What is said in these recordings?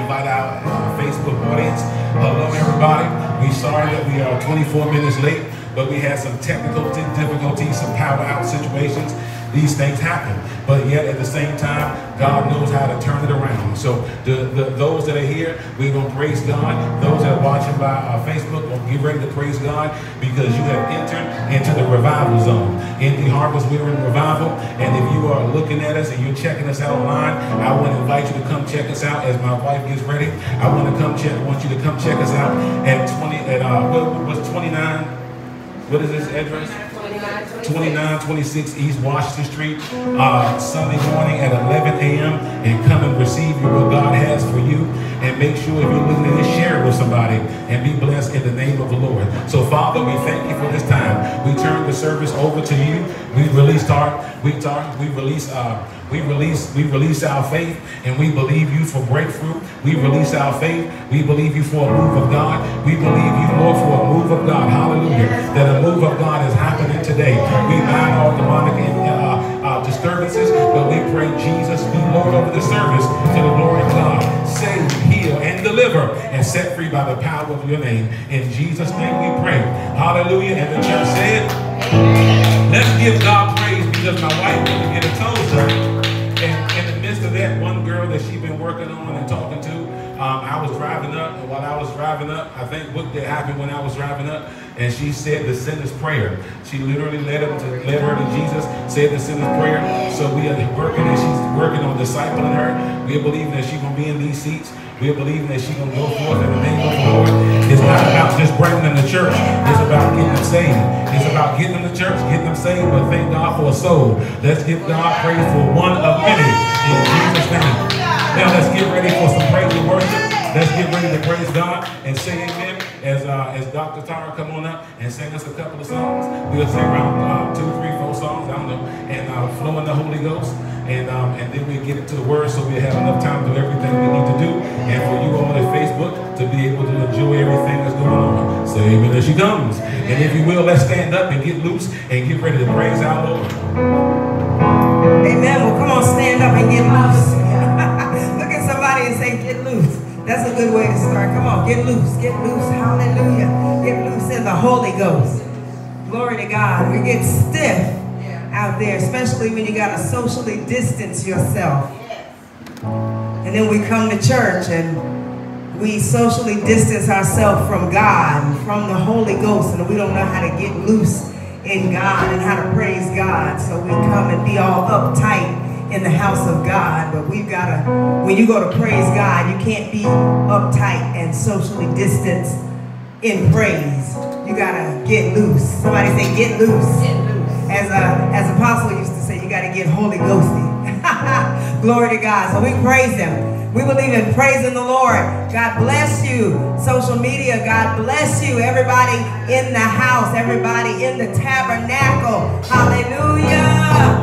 invite our Facebook audience. Hello, everybody. We sorry that we are 24 minutes late, but we had some technical difficulties, some power out situations these things happen. But yet at the same time, God knows how to turn it around. So the, the those that are here, we're going to praise God. Those that are watching by uh, Facebook, get ready to praise God because you have entered into the revival zone. In the harvest, we're in revival. And if you are looking at us and you're checking us out online, I want to invite you to come check us out as my wife gets ready. I want to come check, I want you to come check us out at 20, at, uh, what was 29, what is this address? 2926 East Washington Street, uh, Sunday morning at 11 a.m. and come and receive what God has for you. And make sure if you're this, share it with somebody and be blessed in the name of the Lord. So, Father, we thank you for this time. We turn the service over to you. We release our, we talk, we release uh, we release, we release our faith and we believe you for breakthrough. We release our faith. We believe you for a move of God. We believe you, Lord, for a move of God. Hallelujah. That a move of God is happening today. We bind all demonic uh, uh, disturbances, but we pray Jesus be Lord over the service to the glory of God. Save, heal, and deliver and set free by the power of your name. In Jesus' name we pray. Hallelujah. And the church said, Let's give God praise because my wife didn't get a girl that she been working on and talking to, um, I was driving up, and while I was driving up, I think what did happen when I was driving up, and she said the sinner's prayer. She literally led him to led her to Jesus, said the sinner's prayer. So we are working, and she's working on discipling her. We are believing that she's gonna be in these seats. We are believing that she's gonna go forth in the name of the Lord. It's not about just bringing them to church. It's about getting them saved. It's about getting them to church, getting them saved, but thank God for a soul. Let's give God praise for one of many. In Jesus' name. Now let's get ready for some praise and worship. Let's get ready to praise God and say amen as uh, as Dr. Tara come on up and sing us a couple of songs. We'll sing around uh, two, three, four songs, I don't know, and uh, flow in the Holy Ghost. And um, and then we get into the word so we have enough time to do everything we need to do. And for you all at Facebook to be able to enjoy everything that's going on. So amen as she comes. And if you will, let's stand up and get loose and get ready to praise our Lord. Amen. Well, come on, stand up and get loose. That's a good way to start. Come on, get loose, get loose. Hallelujah. Get loose in the Holy Ghost. Glory to God. We get stiff out there, especially when you got to socially distance yourself. And then we come to church and we socially distance ourselves from God, from the Holy Ghost, and we don't know how to get loose in God and how to praise God. So we come and be all uptight in the house of God. But we've got to, when you go to praise God, you can't be uptight and socially distanced in praise. You got to get loose. Somebody say, get loose. Get loose. As, a, as Apostle used to say, you got to get Holy Ghosty. Glory to God. So we praise Him. We believe in praising the Lord. God bless you. Social media, God bless you. Everybody in the house, everybody in the tabernacle. Hallelujah.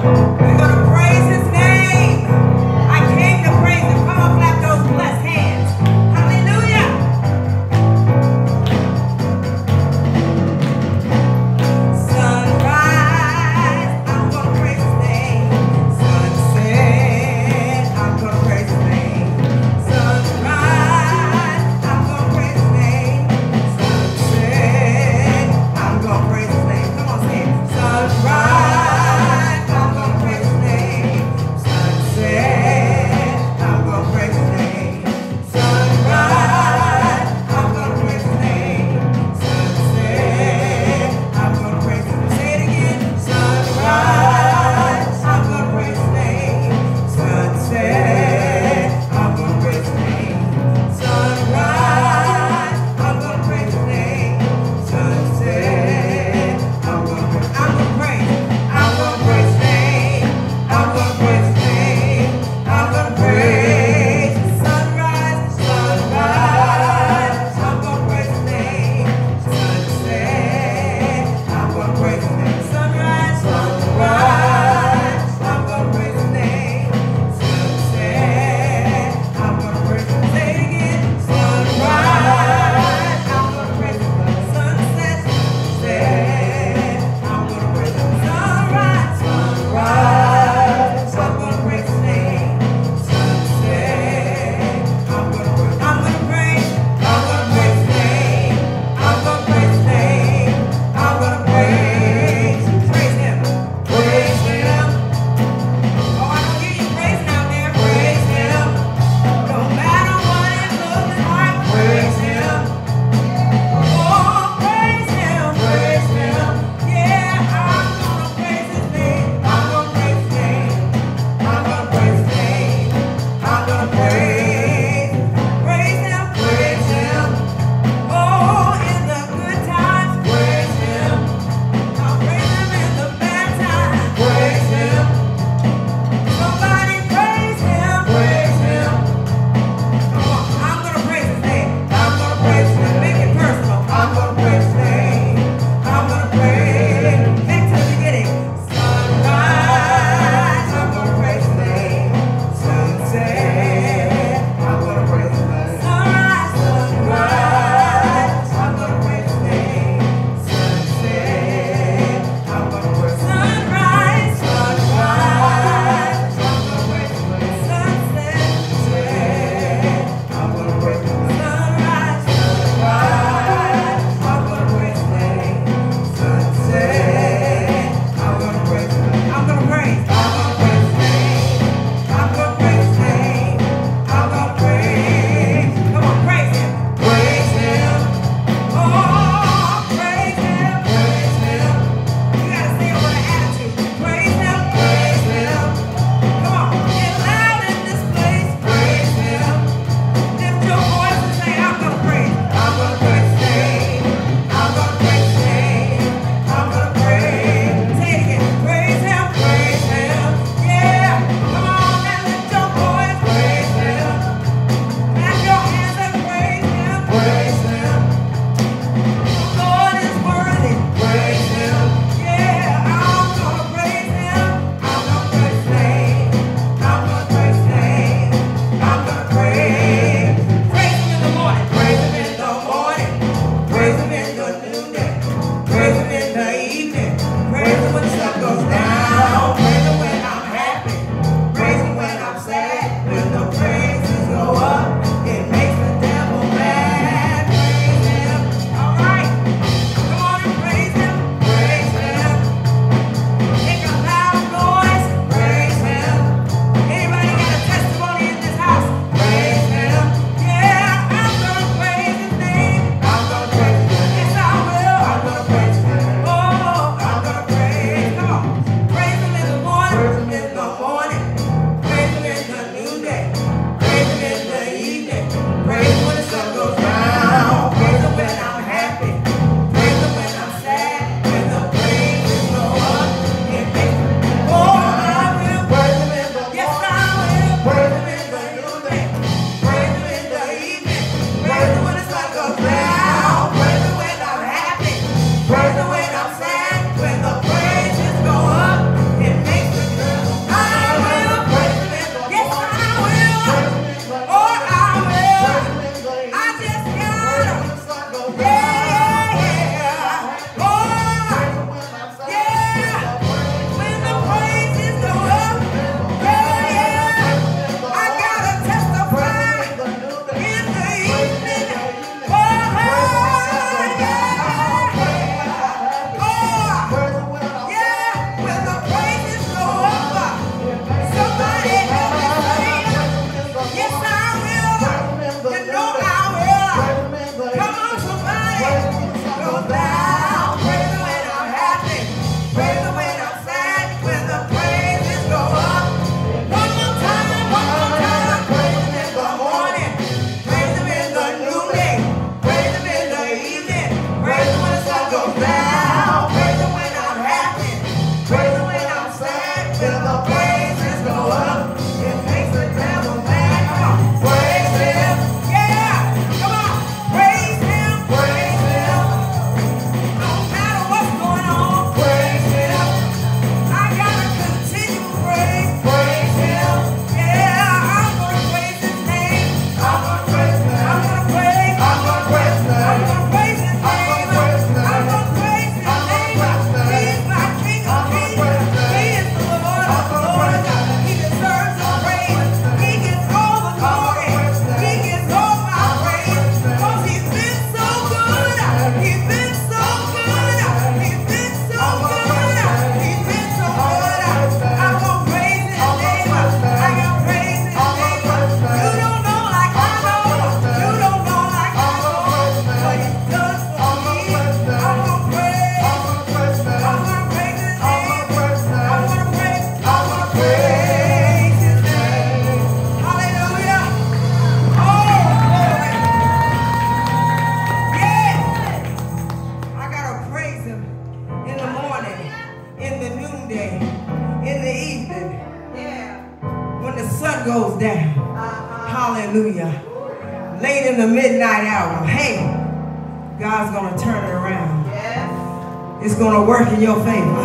In your favor.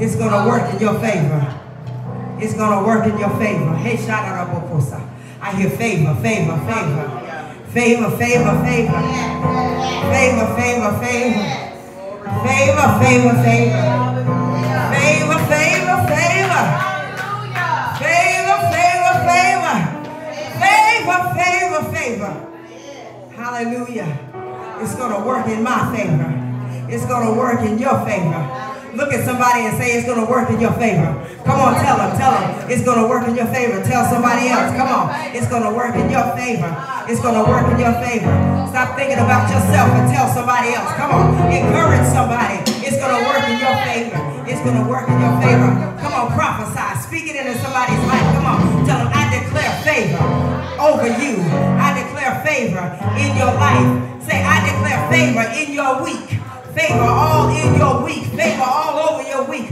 It's going to work in your favor. It's going to work in your favor. Hey, I hear favor, favor, favor. Favor, favor, favor. Favor, favor, favor. Favor, work in your favor. Come on, tell them, tell them. It's going to work in your favor. Tell somebody else. Come on. It's going to work in your favor. It's going to work in your favor. Stop thinking about yourself and tell somebody else. Come on. Encourage somebody. It's going to work in your favor. It's going to work in your favor. Come on, prophesy. Speak it into somebody's life. Come on. Tell them, I declare favor over you. I declare favor in your life. Say, I declare favor in your week. Favor all in your week. Favor all over your week.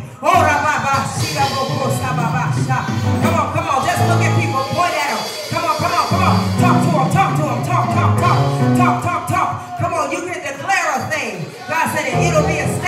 Come on, come on. Just look at people. Point at them. Come on, come on, come on. Talk to them. Talk to them. Talk, talk, talk. Talk, talk, talk. Come on. You can declare a thing. God said it. It'll be established.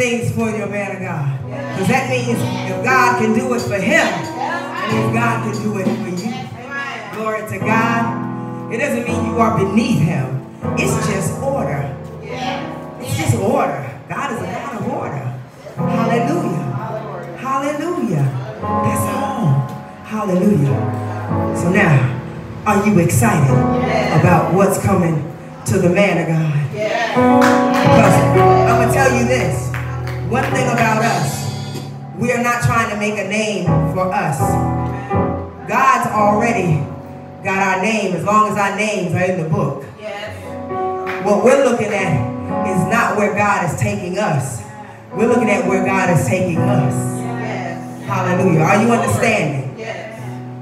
Things for your man of God. Because that means if God can do it for him, and if God can do it for you. Glory to God. It doesn't mean you are beneath him. It's just order. It's just order. God is a God of order. Hallelujah. Hallelujah. That's all. Hallelujah. So now, are you excited about what's coming to the man our names are in the book. Yes. What we're looking at is not where God is taking us. We're looking at where God is taking us. Yes. Hallelujah. Are you understanding? Yes.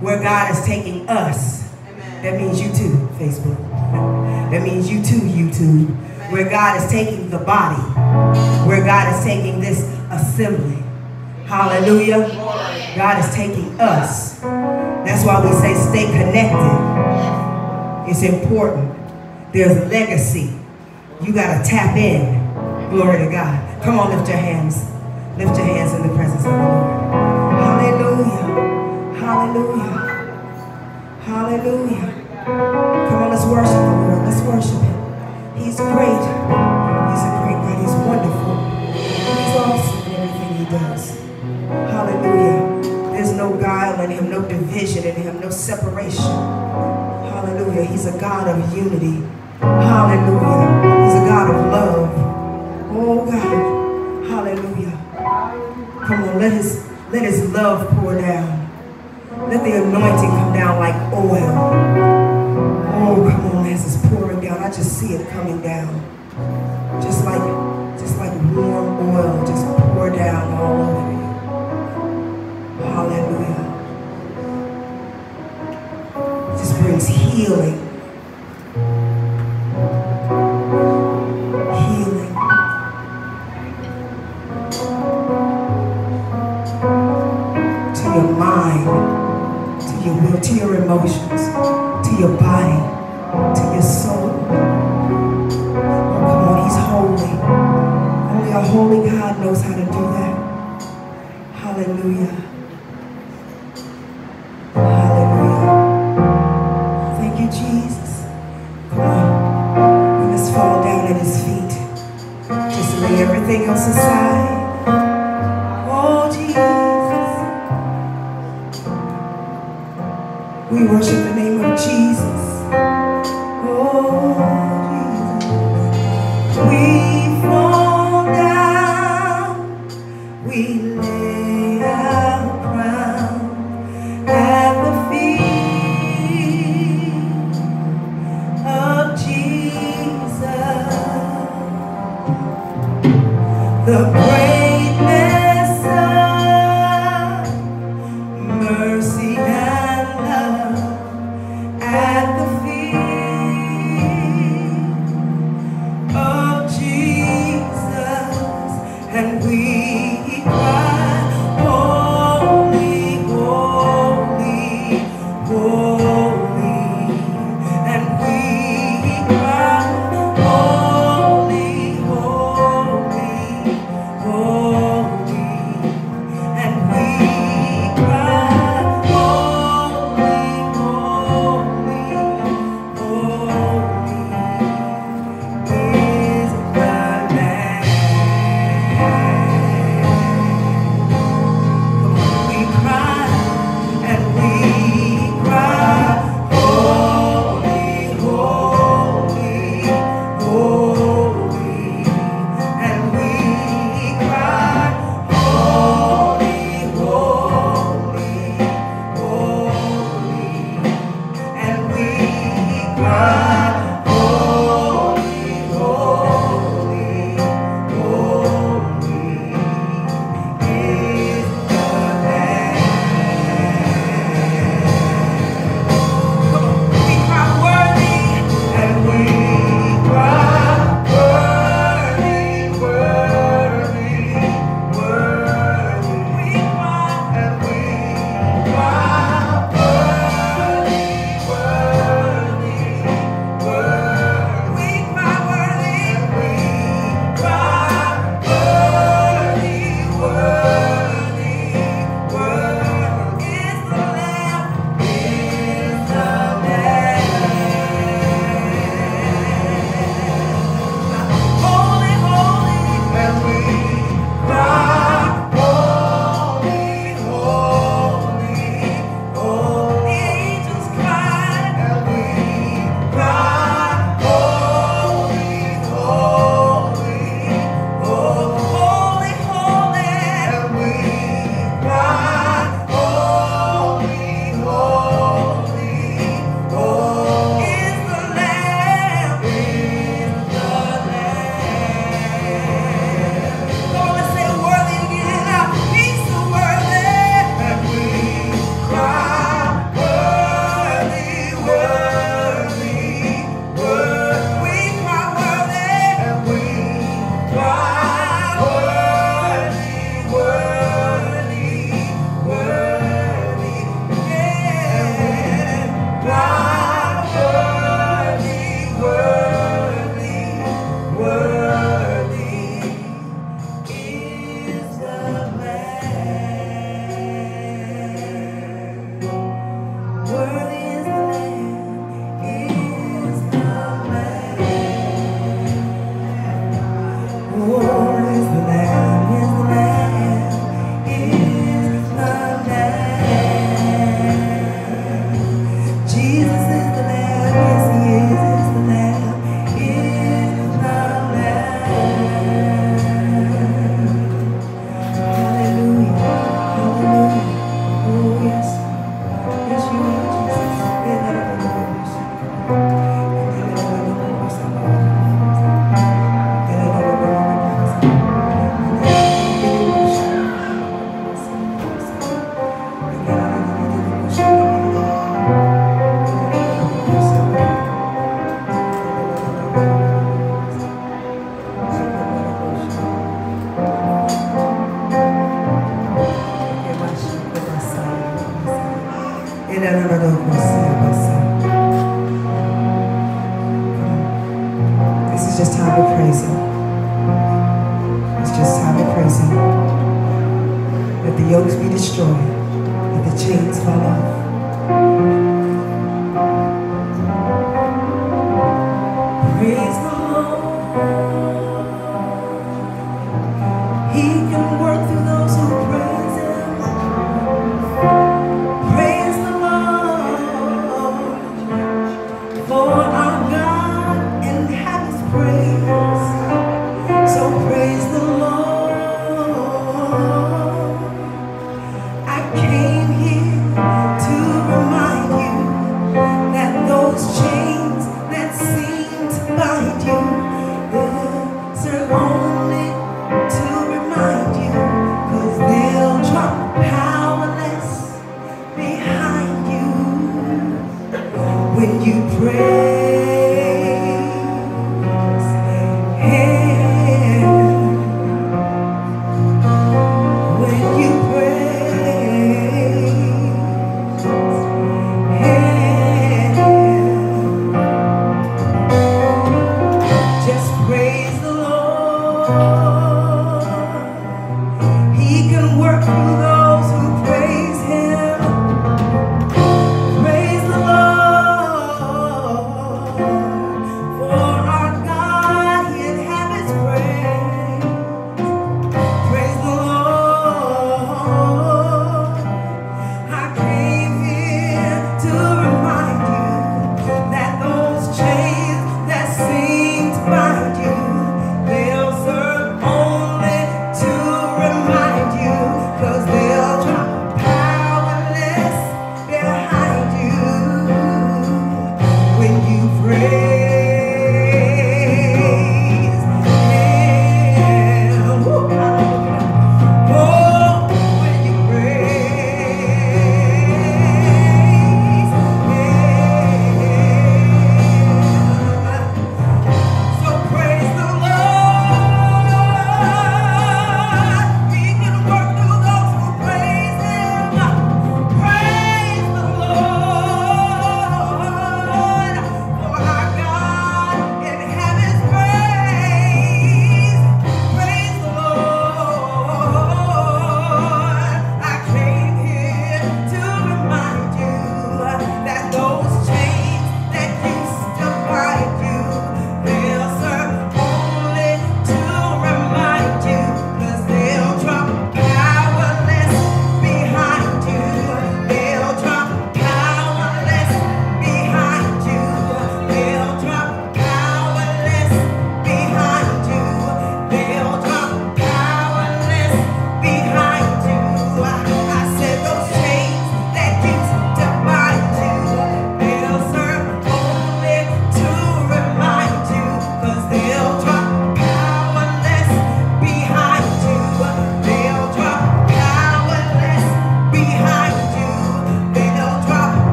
Where God is taking us. Amen. That means you too, Facebook. That means you too, YouTube. Where God is taking the body. Where God is taking this assembly. Hallelujah. God is taking us. That's why we say stay connected. It's important. There's legacy. You got to tap in. Glory to God. Come on, lift your hands. Lift your hands in the presence of the Lord. Hallelujah. Hallelujah. Hallelujah. Come on, let's worship the Lord. Let's worship Him. He's great. He's a great God. He's wonderful. He's awesome in everything He does. Hallelujah. There's no guile in Him, no division in Him, no separation. Hallelujah. He's a God of unity. Hallelujah. He's a God of love. Oh God. Hallelujah. Come on, let his let his love pour down. Let the anointing come down like oil. Oh, come on, as it's pouring down. I just see it coming down. Just like just like warm oil just pour down all over you. Hallelujah. Healing. Healing. To your mind, to your will, to your emotions, to your body, to your soul. Oh, come on, he's holy. Only a holy God knows how to do that. Hallelujah. Hallelujah. Lay everything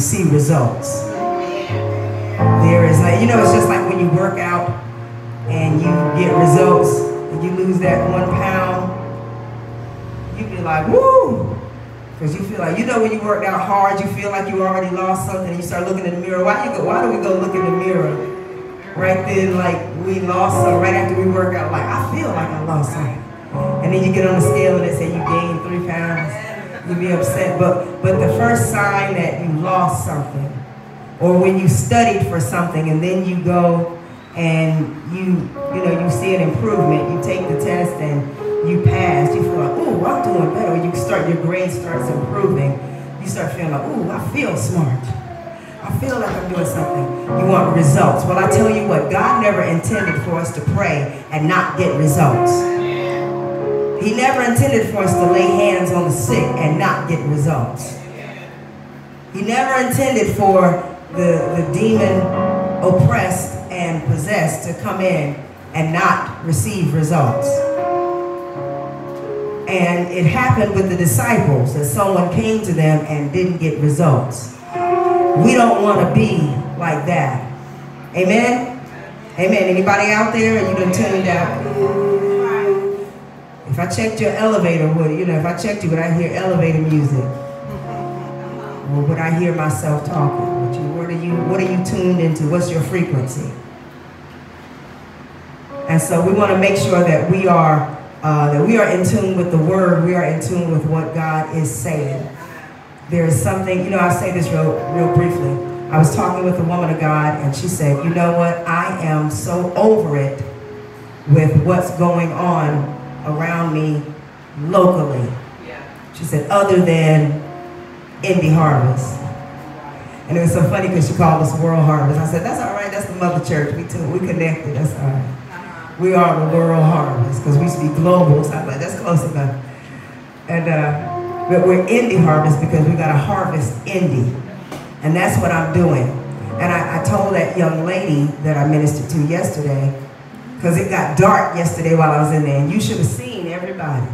see results. There is, like, you know, it's just like when you work out and you get results and you lose that one pound, you be like, woo! Because you feel like, you know, when you worked out hard, you feel like you already lost something. And you start looking in the mirror. Why you go? Why do we go look in the mirror right then, like we lost something right after we work out? Like I feel like I lost something. And then you get on the scale and they say you gained three pounds. You be upset. But but the first sign that you lost something, or when you studied for something and then you go and you you know you see an improvement, you take the test and you pass, you feel like, oh, I'm doing better. You start your grade starts improving, you start feeling like, oh, I feel smart. I feel like I'm doing something. You want results. Well, I tell you what, God never intended for us to pray and not get results. He never intended for us to lay hands on the sick and not get results. He never intended for the, the demon oppressed and possessed to come in and not receive results. And it happened with the disciples that someone came to them and didn't get results. We don't want to be like that. Amen? Amen. Anybody out there? You done tuned out. If I checked your elevator, would you know? If I checked you, would I hear elevator music? Or would I hear myself talking? Would you, what are you? What are you tuned into? What's your frequency? And so we want to make sure that we are uh, that we are in tune with the Word. We are in tune with what God is saying. There is something, you know. I say this real, real briefly. I was talking with a woman of God, and she said, "You know what? I am so over it with what's going on around me locally." She said, "Other than Indy Harvest." And it was so funny because she called us World Harvest. I said, "That's all right. That's the mother church. We too, we connected. That's all right." We are the world harvest because we used to be global. So I was like, that's close enough. And uh, but we're Indy harvest because we got to harvest Indy. and that's what I'm doing. And I, I told that young lady that I ministered to yesterday, because it got dark yesterday while I was in there, and you should have seen everybody.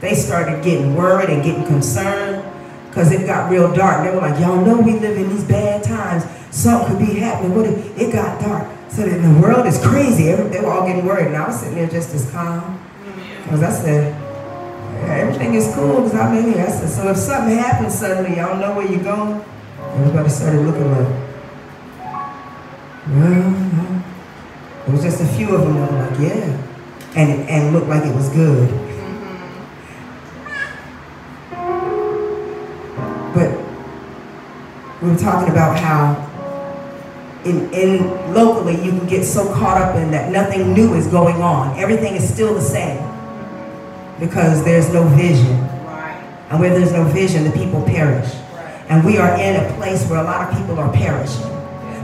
They started getting worried and getting concerned because it got real dark. They were like, y'all know we live in these bad times. Something could be happening. What if it got dark? So that the world is crazy. They were all getting worried. And I was sitting there just as calm. Because I said, "Yeah, everything is cool because I'm in here. I said, so if something happens suddenly, y'all know where you're going? Everybody started looking like, well, It was just a few of them that were like, yeah. And it, and looked like it was good. But we were talking about how in, in locally you can get so caught up in that nothing new is going on. Everything is still the same because there's no vision. And where there's no vision, the people perish. And we are in a place where a lot of people are perishing.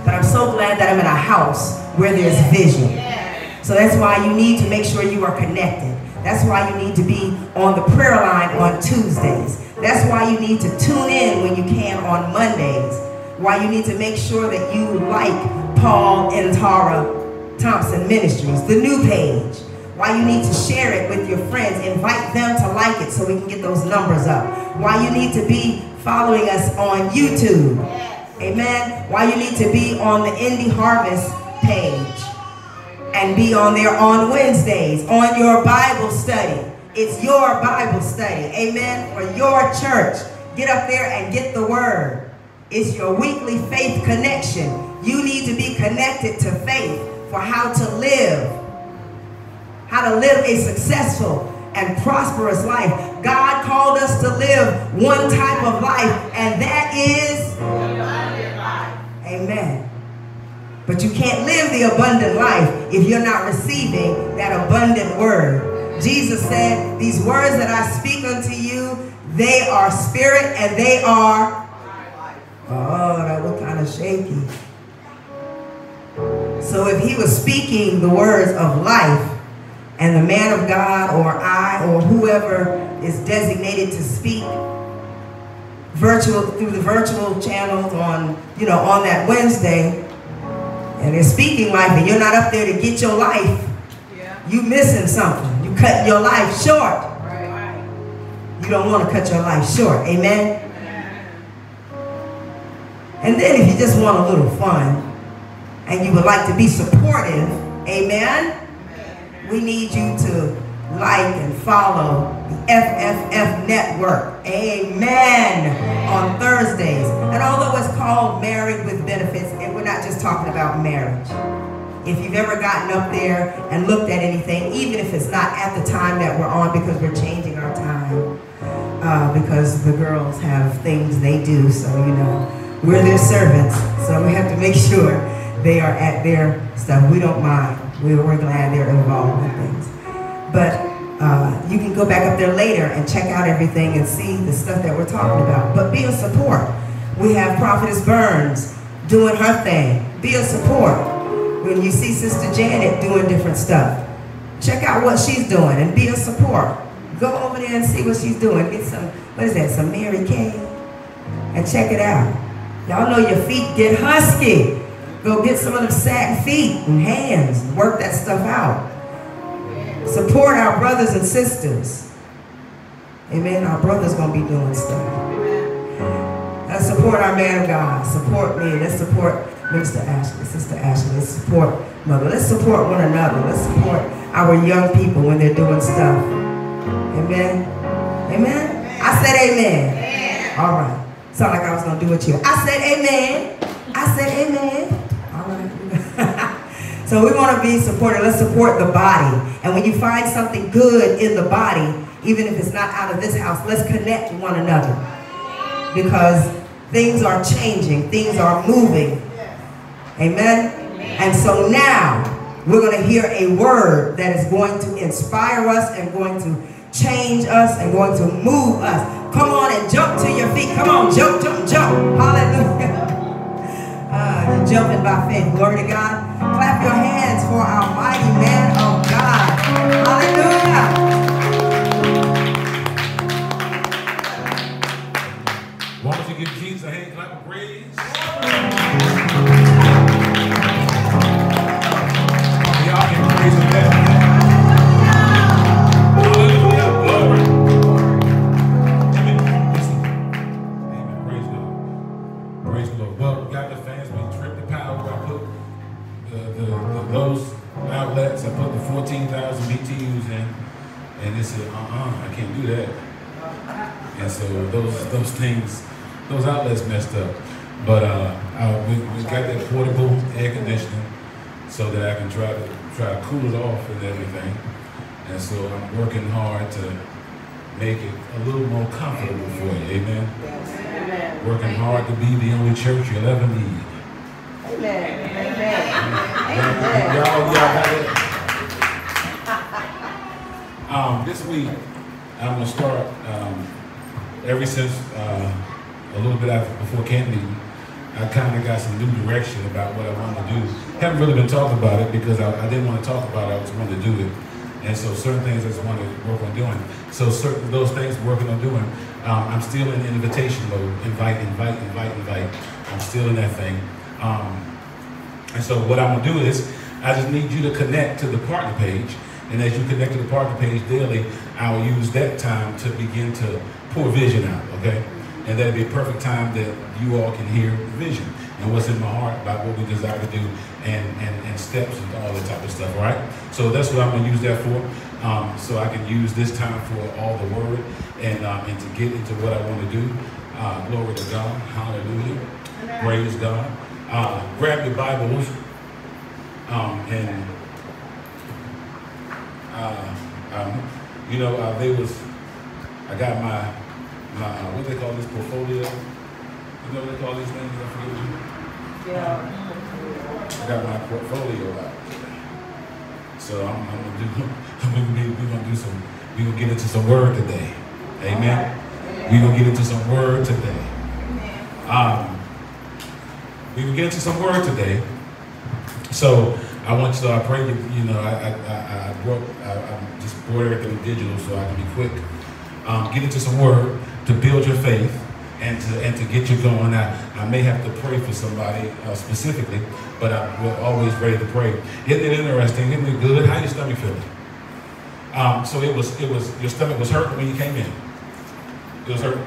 But I'm so glad that I'm in a house where there's vision. So that's why you need to make sure you are connected. That's why you need to be on the prayer line on Tuesdays. That's why you need to tune in when you can on Mondays. Why you need to make sure that you like Paul and Tara Thompson Ministries, the new page. Why you need to share it with your friends. Invite them to like it so we can get those numbers up. Why you need to be following us on YouTube. Amen. Why you need to be on the Indy Harvest page and be on there on Wednesdays on your Bible study. It's your Bible study. Amen. For your church. Get up there and get the word. It's your weekly faith connection. You need to be connected to faith for how to live. How to live a successful and prosperous life. God called us to live one type of life, and that is Amen. But you can't live the abundant life if you're not receiving that abundant word. Jesus said, These words that I speak unto you, they are spirit and they are. Life. Oh, that was kind of shaky. So if he was speaking the words of life, and the man of God or I or whoever is designated to speak virtual through the virtual channels on, you know, on that Wednesday, and they're speaking life, and you're not up there to get your life, yeah. you missing something. You cut your life short. Right. You don't want to cut your life short. Amen? And then if you just want a little fun and you would like to be supportive, amen, we need you to like and follow the FFF Network. Amen. On Thursdays. And although it's called Married with Benefits, and we're not just talking about marriage. If you've ever gotten up there and looked at anything, even if it's not at the time that we're on because we're changing our time, uh, because the girls have things they do, so you know, we're their servants, so we have to make sure they are at their stuff. We don't mind. We're, we're glad they're involved in things. But uh, you can go back up there later and check out everything and see the stuff that we're talking about. But be a support. We have Prophetess Burns doing her thing. Be a support. When you see Sister Janet doing different stuff, check out what she's doing and be a support. Go over there and see what she's doing. Get some, what is that, some Mary Kay? And check it out. Y'all know your feet get husky. Go get some of them satin feet and hands. Work that stuff out. Support our brothers and sisters. Amen. Our brothers going to be doing stuff. Let's support our man of God. Support me. Let's support Minister Ashley, Sister Ashley. Let's support Mother. Let's support one another. Let's support our young people when they're doing stuff. Amen. Amen. I said amen. amen. All right. Sound like I was going to do it you. I said amen. I said amen. So we want to be supported. Let's support the body. And when you find something good in the body, even if it's not out of this house, let's connect one another. Because things are changing. Things are moving. Amen? And so now, we're going to hear a word that is going to inspire us and going to change us and going to move us. Come on and jump to your feet. Come on, jump, jump, jump. Hallelujah. Uh, jumping by faith. Glory to God. Clap your hands for our mighty man because I, I didn't want to talk about it. I just wanted to do it. And so certain things I just wanted to work on doing. So certain those things working on doing, um, I'm still in invitation mode. Invite, invite, invite, invite. I'm still in that thing. Um, and so what I'm gonna do is, I just need you to connect to the partner page. And as you connect to the partner page daily, I'll use that time to begin to pour vision out, okay? And that'll be a perfect time that you all can hear vision and what's in my heart about what we desire to do and, and, and steps and all that type of stuff, all right? So that's what I'm gonna use that for. Um, so I can use this time for all the word and, um, and to get into what I want to do. Uh, glory to God, hallelujah, praise God. Uh, grab your Bibles um, and uh, um, you know, uh, they was, I got my, my uh, what they call this portfolio. You know what they call these things? I forget what you. Yeah. I got my portfolio out. So I'm, I'm gonna do. I'm gonna be, we're gonna do some. We're gonna get into some word today. Amen. We're gonna get into some word today. Um, we will get into some word today. So I want you to, I pray you, you know, I, I, I, I I, I just brought everything digital so I can be quick. Um, get into some word to build your faith and to, and to get you going. I, I may have to pray for somebody uh, specifically, but I'm always ready to pray. Isn't it interesting? Isn't it good? How your stomach feeling? Um, so it was, it was, your stomach was hurting when you came in. It was hurting.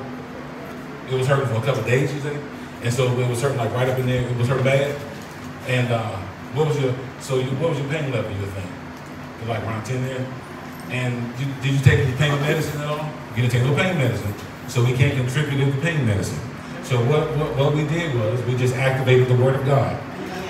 It was hurting for a couple days, you say? And so it was hurting like right up in there. It was hurting bad. And uh, what was your so you, what was your pain level? You think? Like around ten there. And you, did you take any pain medicine at all? You didn't take no pain medicine, so we can't contribute to the pain medicine. So what, what what we did was we just activated the Word of God.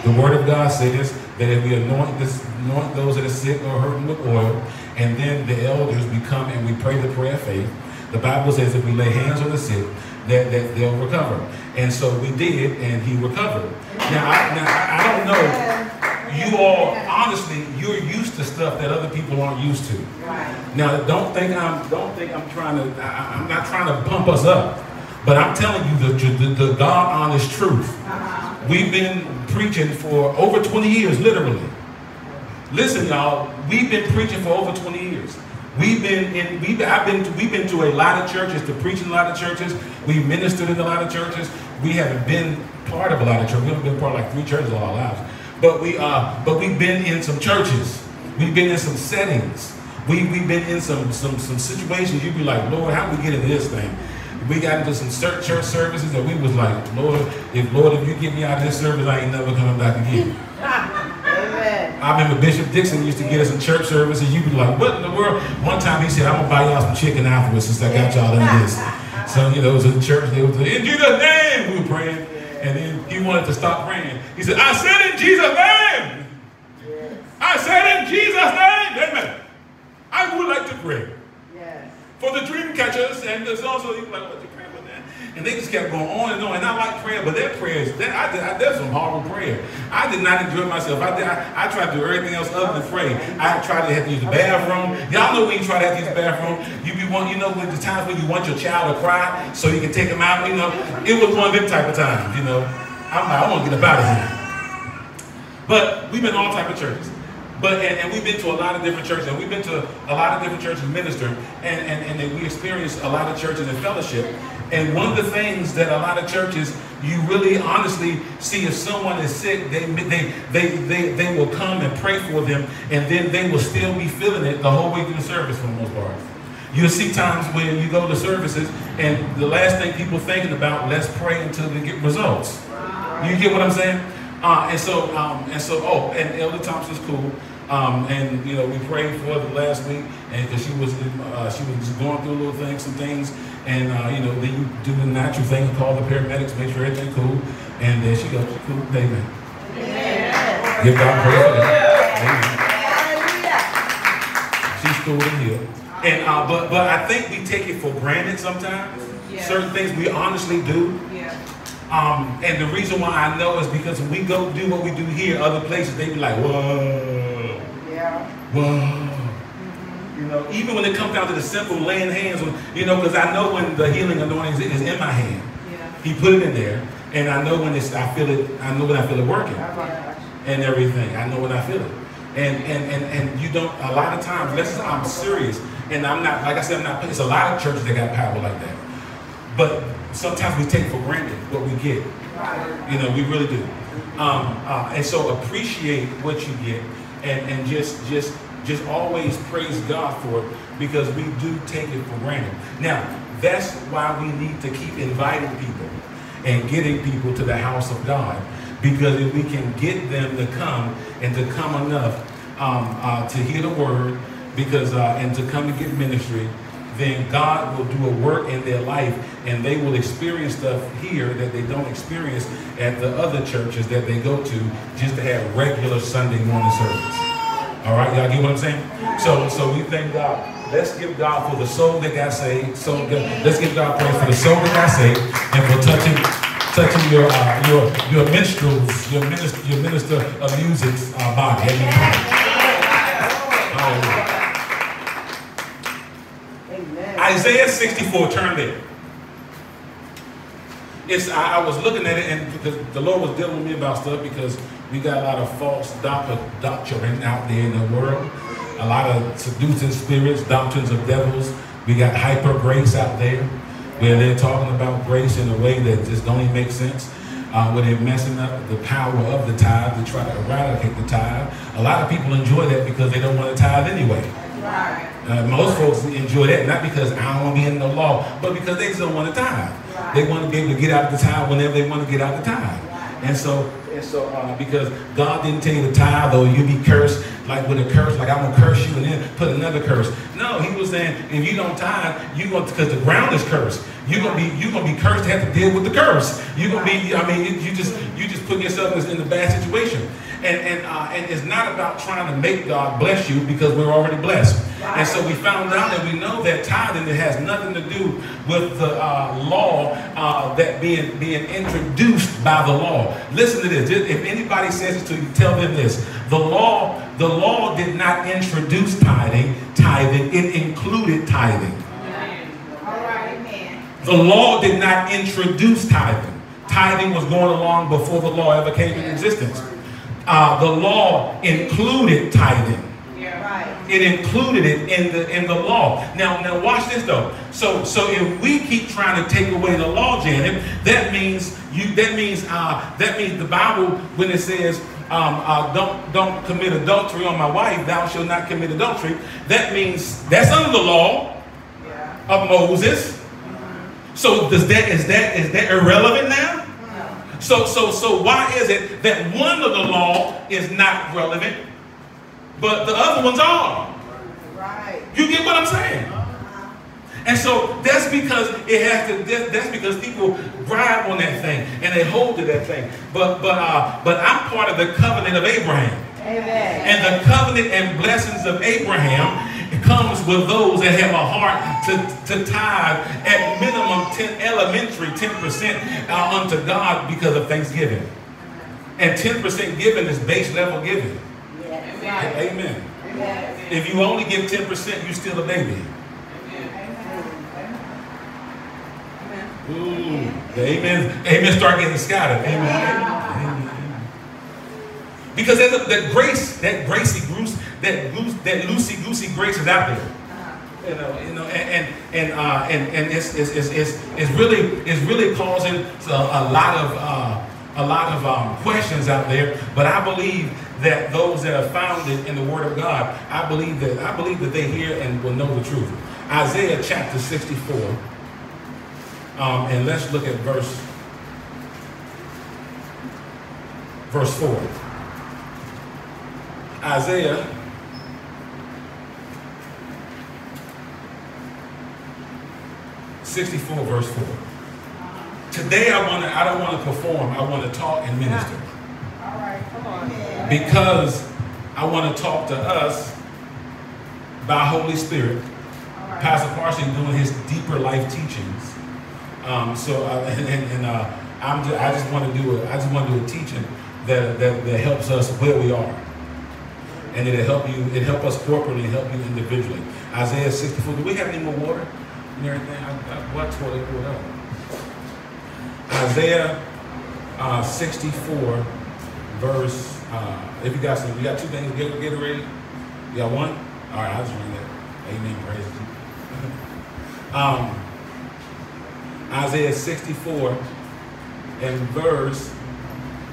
The Word of God says that if we anoint this, anoint those that are sick or hurting with oil, and then the elders we come and we pray the prayer of faith. The Bible says if we lay hands on the sick, that, that they'll recover. And so we did, and he recovered. Now, I, now, I don't know. You all, honestly, you're used to stuff that other people aren't used to. Now, don't think I'm, don't think I'm trying to, I, I'm not trying to pump us up. But I'm telling you the, the, the God honest truth. Uh-huh. We've been preaching for over 20 years, literally. Listen, y'all, we've been preaching for over 20 years. We've been in, we've, I've been, to, we've been to a lot of churches, to preach in a lot of churches. We've ministered in a lot of churches. We haven't been part of a lot of churches. We haven't been part of like three churches all our lives. But we, uh, but we've been in some churches. We've been in some settings. We, we've been in some, some, some situations. You'd be like, Lord, how we get into this thing? We got into some church services and we was like, Lord, if Lord, if you get me out of this service, I ain't never coming back again. I remember Bishop Dixon used to get us in church service, and you'd be like, what in the world? One time he said, I'm gonna buy y'all some chicken afterwards since I got y'all in this. So, you know, it was in church, they was in Jesus' name, we were praying. And then he wanted to stop praying. He said, I said in Jesus' name. I said in Jesus' name. Amen. I would like to pray. Yes. For the dream catchers, and there's also, you like, what you pray for that? And they just kept going on and on. And I like prayer, but their prayers, that, I did, I, that's some horrible prayer. I did not enjoy myself. I, did, I, I tried to do everything else other than pray. I tried to have to use the bathroom. Y'all know when you try to have to use the bathroom, you be want, you know, when the times when you want your child to cry so you can take him out, you know, it was one of them type of times, you know. I'm like, I want to get up out of here. But we've been all type of churches. But and, and, we've been to a lot of different churches, and we've been to a lot of different churches minister, and, and, and we experienced a lot of churches and fellowship. And one of the things that a lot of churches, you really honestly see if someone is sick, they they they they, they will come and pray for them, and then they will still be feeling it the whole way through the service for the most part. You'll see times when you go to services, and the last thing people thinking about, let's pray until they get results. You get what I'm saying? Uh, and so, um, and so, oh, and Elder Thompson's cool. Um, and you know, we prayed for her last week, and because she was, uh, she was just going through a little things, some things, and uh, you know, then you do the natural thing, call the paramedics, make sure everything's cool, and then she goes, cool, amen. Yeah. Give God praise for that. Amen. She's cool in here. And uh, but but I think we take it for granted sometimes. Yeah. Certain things we honestly do. Yeah. Um, and the reason why I know is because when we go do what we do here, other places they be like, whoa, Yeah. whoa. You know, even when it comes down to the simple laying hands, on, you know, because I know when the healing anointing is in my hand. Yeah. He put it in there, and I know when it's, I feel it, I know when I feel it working, and everything. I know when I feel it, and and and and you don't. A lot of times, unless I'm serious, and I'm not, like I said, I'm not. It's a lot of churches that got power like that, but sometimes we take for granted what we get. You know, we really do. Um, uh, and so appreciate what you get, and and just just just always praise God for it because we do take it for granted. Now, that's why we need to keep inviting people and getting people to the house of God because if we can get them to come and to come enough um, uh, to hear the word because uh, and to come to get ministry then God will do a work in their life and they will experience stuff here that they don't experience at the other churches that they go to just to have regular Sunday morning service. All right, y'all get what I'm saying? So, so we thank God. Let's give God for the soul that got saved. So let's give God praise for the soul that got saved and for touching, touching your uh, your your minstrels, your minister, your minister of music's uh, body. Amen. Isaiah 64, turn there. It's, I, I, was looking at it and because the Lord was dealing with me about stuff because we got a lot of false doctrine out there in the world. A lot of seducing spirits, doctrines of devils. We got hyper grace out there where they're talking about grace in a way that just don't even make sense. Uh, where they're messing up the power of the tithe to try to eradicate the tithe. A lot of people enjoy that because they don't want to tithe anyway. Right. Uh, most folks enjoy that not because I don't want to be in the law, but because they just don't want to tithe. Right. They want to be able to get out of the tithe whenever they want to get out the tithe. Right. And so, and so uh, because God didn't tell you to tithe or you be cursed like with a curse, like I'm gonna curse you and then put another curse. No, He was saying if you don't tithe, you going to, because the ground is cursed. You're gonna be you're gonna be cursed to have to deal with the curse. You're gonna be I mean you, you just you just put yourself in a bad situation. And, and, uh, and it's not about trying to make God bless you because we're already blessed. And so we found out that we know that tithing it has nothing to do with the uh, law uh, that being, being introduced by the law. Listen to this. If anybody says it to you, tell them this. The law, the law did not introduce tithing, tithing, it included tithing. The law did not introduce tithing. Tithing was going along before the law ever came into existence uh, the law included tithing. It included it in the in the law. Now, now watch this though. So, so if we keep trying to take away the law, Janet, that means you. That means uh, that means the Bible when it says um, uh, don't don't commit adultery on my wife, thou shalt not commit adultery. That means that's under the law yeah. of Moses. Mm-hmm. So does that is that is that irrelevant now? So, so, so why is it that one of the law is not relevant, but the other ones are? Right. You get what I'm saying? And so that's because it has to. That's because people grab on that thing and they hold to that thing. But but uh, but I'm part of the covenant of Abraham. Amen. And the covenant and blessings of Abraham comes with those that have a heart to, to tithe at minimum 10 elementary 10% uh, unto God because of thanksgiving. And 10% giving is base level giving. Yes. Amen. Yes. If you only give 10%, you're still a baby. Ooh, amen, amen start getting scattered. Amen. amen. Because there's a, that grace, that goose, that loose, that loosey goosey grace is out there. You know, you know, and and and uh, and, and it's, it's, it's, it's, it's really it's really causing a, a lot of uh, a lot of um, questions out there. But I believe that those that are founded in the Word of God, I believe that I believe that they hear and will know the truth. Isaiah chapter 64, um, and let's look at verse verse 4. Isaiah 64 verse 4. Today I want to I don't want to perform, I want to talk and minister. All right, come on. Because I want to talk to us by Holy Spirit. Right. Pastor Parsley doing his deeper life teachings. Um, so uh, and, and, and uh, I'm just, I just want to do a I just want to do a teaching that, that that helps us where we are. and it'll help you, it help us corporately, help you individually. Isaiah 64. Do we have any more water and everything? I, I, what's what it pulled up? Isaiah uh, 64, verse. Uh, if you got some, you got two things. Get, get it ready. You got one. All right, I'll just read that. Amen. Praise you. um, Isaiah 64 and verse.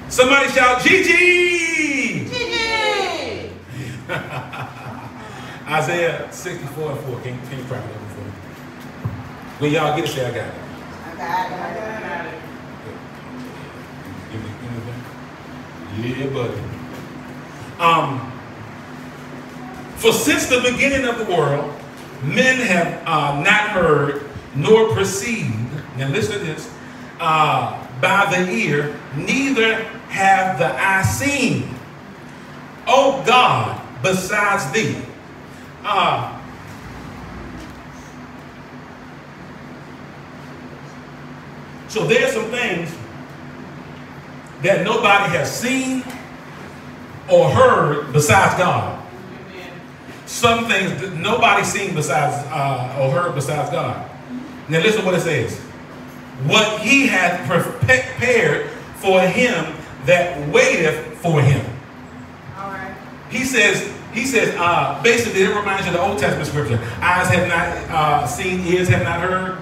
Somebody shout, Gigi! Gigi! Isaiah 64 and 4. Can, can you cry it over for me? When y'all get it, say, I got it. I got it. I got it. Yeah, buddy. Um, for since the beginning of the world, men have uh, not heard nor perceived, now listen to this, uh, by the ear, neither have the eye seen. O God, besides thee. Uh, so there's some things that nobody has seen or heard besides God. Some things that nobody's seen besides uh, or heard besides God. Now listen to what it says. What he hath prepared for him that waiteth for him. All right. He says, he says, uh, basically, it reminds you of the Old Testament scripture. Eyes have not uh, seen, ears have not heard.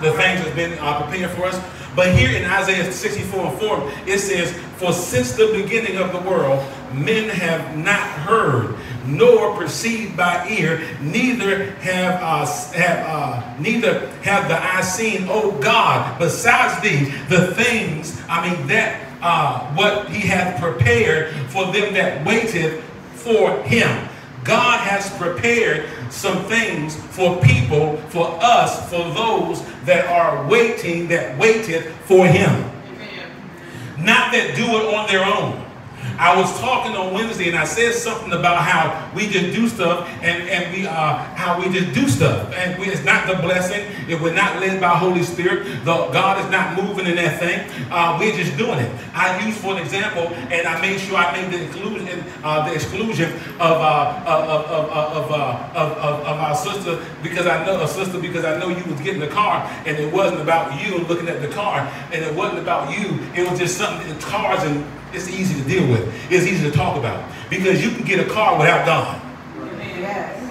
The things have been uh, prepared for us. But here in Isaiah 64 and 4, it says, For since the beginning of the world, men have not heard, nor perceived by ear, neither have uh, have uh, neither have the eye seen, O God, besides thee, the things, I mean that uh, what he hath prepared for them that waited for him. God has prepared some things for people, for us, for those that are waiting, that waited for him. Amen. Not that do it on their own. I was talking on Wednesday and I said something about how we just do stuff and, and we uh, how we just do stuff. And we, it's not the blessing. If we're not led by Holy Spirit, the, God is not moving in that thing. Uh, we're just doing it. I used for an example and I made sure I made the inclusion, uh, the exclusion of, uh, of, of, of, uh, of, of our sister because I know a sister because I know you was getting the car and it wasn't about you looking at the car and it wasn't about you. It was just something, cars and it's easy to deal with. It's easy to talk about because you can get a car without God. Yes.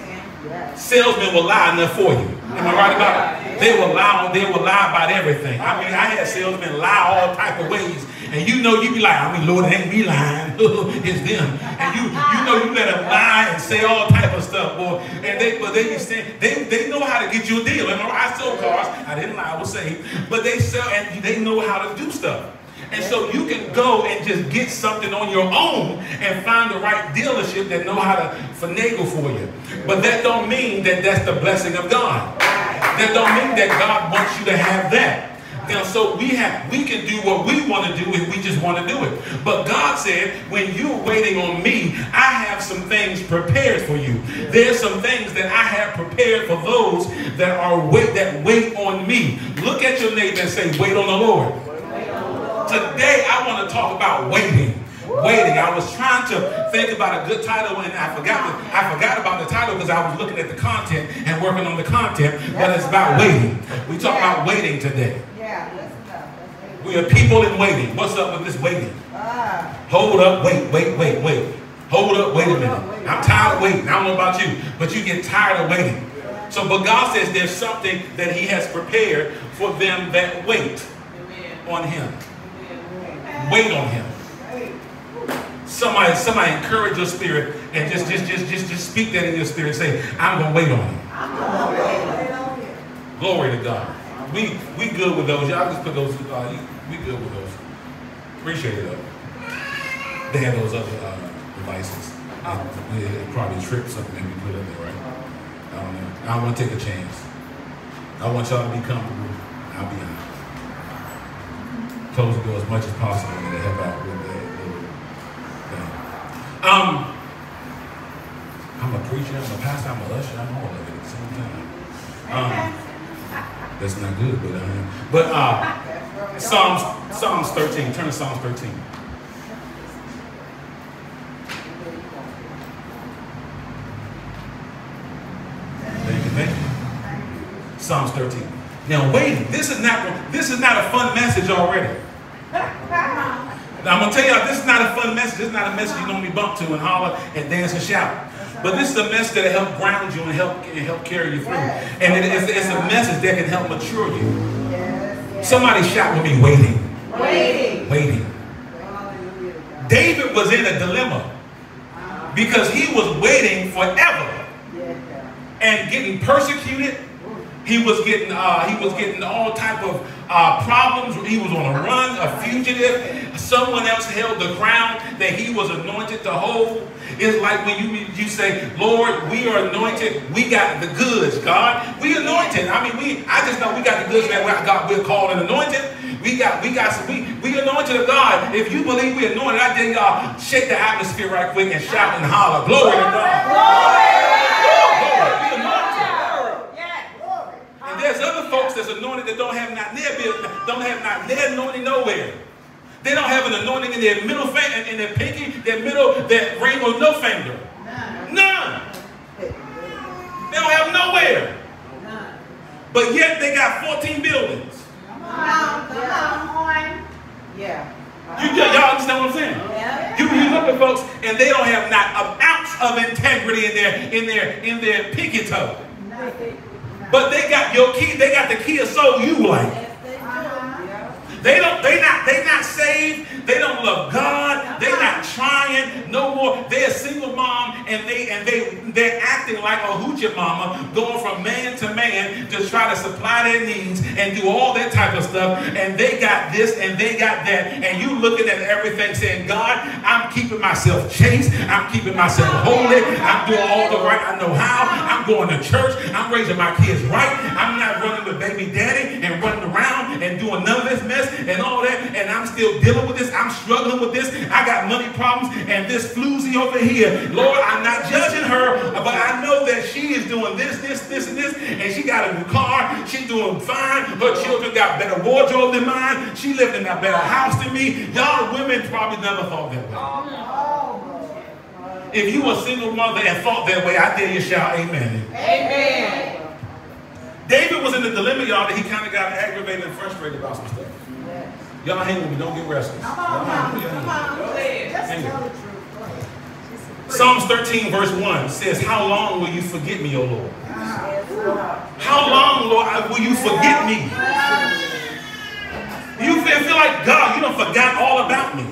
Yes. Salesmen will lie enough for you. Am I right about it? They will lie. They will lie about everything. I mean, I had salesmen lie all type of ways, and you know you be like, I mean, Lord, it ain't me lying, it's them. And you you know you let them lie and say all type of stuff, boy. And they but they be saying they they know how to get you a deal. Am I right? I sold cars. I didn't lie. I was saved, but they sell and they know how to do stuff. And so you can go and just get something on your own and find the right dealership that know how to finagle for you. But that don't mean that that's the blessing of God. That don't mean that God wants you to have that. Now, so we have we can do what we want to do if we just want to do it. But God said, when you're waiting on me, I have some things prepared for you. There's some things that I have prepared for those that are wait that wait on me. Look at your neighbor and say, wait on the Lord. Today I want to talk about waiting. Waiting. I was trying to think about a good title and I forgot the, I forgot about the title because I was looking at the content and working on the content, but it's about waiting. We talk about waiting today. Yeah. Listen. We are people in waiting. What's up with this waiting? Ah. Hold up, wait, wait, wait, wait. Hold up, wait a minute. I'm tired of waiting. I don't know about you, but you get tired of waiting. So, but God says there's something that He has prepared for them that wait on Him. Wait on Him. Somebody, somebody encourage your spirit and just, just, just, just, just speak that in your spirit. Say, I'm gonna wait on Him. Glory to God. We, we good with those. Y'all just put those. Uh, we good with those. Appreciate it though. They have those other uh, devices. It, it probably tripped something that we put in there, right? I don't know. I don't want to take a chance. I want y'all to be comfortable. Close the door as much as possible to help out with that little thing. Um, I'm a preacher, I'm a pastor, I'm a usher, I'm all of it at the same time. Um, that's not good, but I am. But uh, Psalms, Psalms 13, turn to Psalms 13. Psalms 13. Now wait, this is not this is not a fun message already. Now I'm gonna tell y'all this is not a fun message. This is not a message you normally bump to and holler and dance and shout. But this is a message that'll help ground you and help and help carry you through. And it is, it's a message that can help mature you. Somebody shout with me, waiting. Waiting. Waiting. David was in a dilemma because he was waiting forever and getting persecuted. He was getting uh, he was getting all type of uh, problems. He was on a run, a fugitive. Someone else held the crown that he was anointed to hold. It's like when you you say, Lord, we are anointed. We got the goods, God. We anointed. I mean, we. I just know we got the goods that we God. We're called and anointed. We got we got some. We we anointed of God. If you believe we anointed, I dare y'all shake the atmosphere right quick and shout and holler, glory to God. Glory. We anointed. And there's other folks that's anointed that don't have not their don't have not their anointing nowhere. They don't have an anointing in their middle finger, in their pinky, their middle, their ring, or no finger. None. They don't have nowhere. But yet they got 14 buildings. Yeah. You, y'all understand what I'm saying? You, you look at folks and they don't have not an ounce of integrity in their in their in their pinky toe. But they got your key, they got the key of soul you like. They don't, they not, they not saved. They don't love God. They're not trying no more. They're a single mom and they and they they're acting like a hoochie mama, going from man to man to try to supply their needs and do all that type of stuff. And they got this and they got that. And you looking at everything saying, God, I'm keeping myself chaste. I'm keeping myself holy. I'm doing all the right. I know how. I'm going to church. I'm raising my kids right. I'm not running with baby daddy and running around and doing none of this mess and all that, and I'm still dealing with this. I'm struggling with this. I got money problems and this floozy over here. Lord, I'm not judging her, but I know that she is doing this, this, this, and this, and she got a new car. She's doing fine. Her children got better wardrobe than mine. She lived in a better house than me. Y'all women probably never thought that way. If you a single mother and thought that way, I dare you shout amen. Amen. David was in the dilemma, y'all, that he kind of got aggravated and frustrated about some stuff. Y'all hang with me, don't get restless. Y'all hang with me, hang with me. Hang with. Psalms 13, verse 1 says, How long will you forget me, O Lord? How long, Lord, will you forget me? You feel, feel like God, you don't forgot all about me.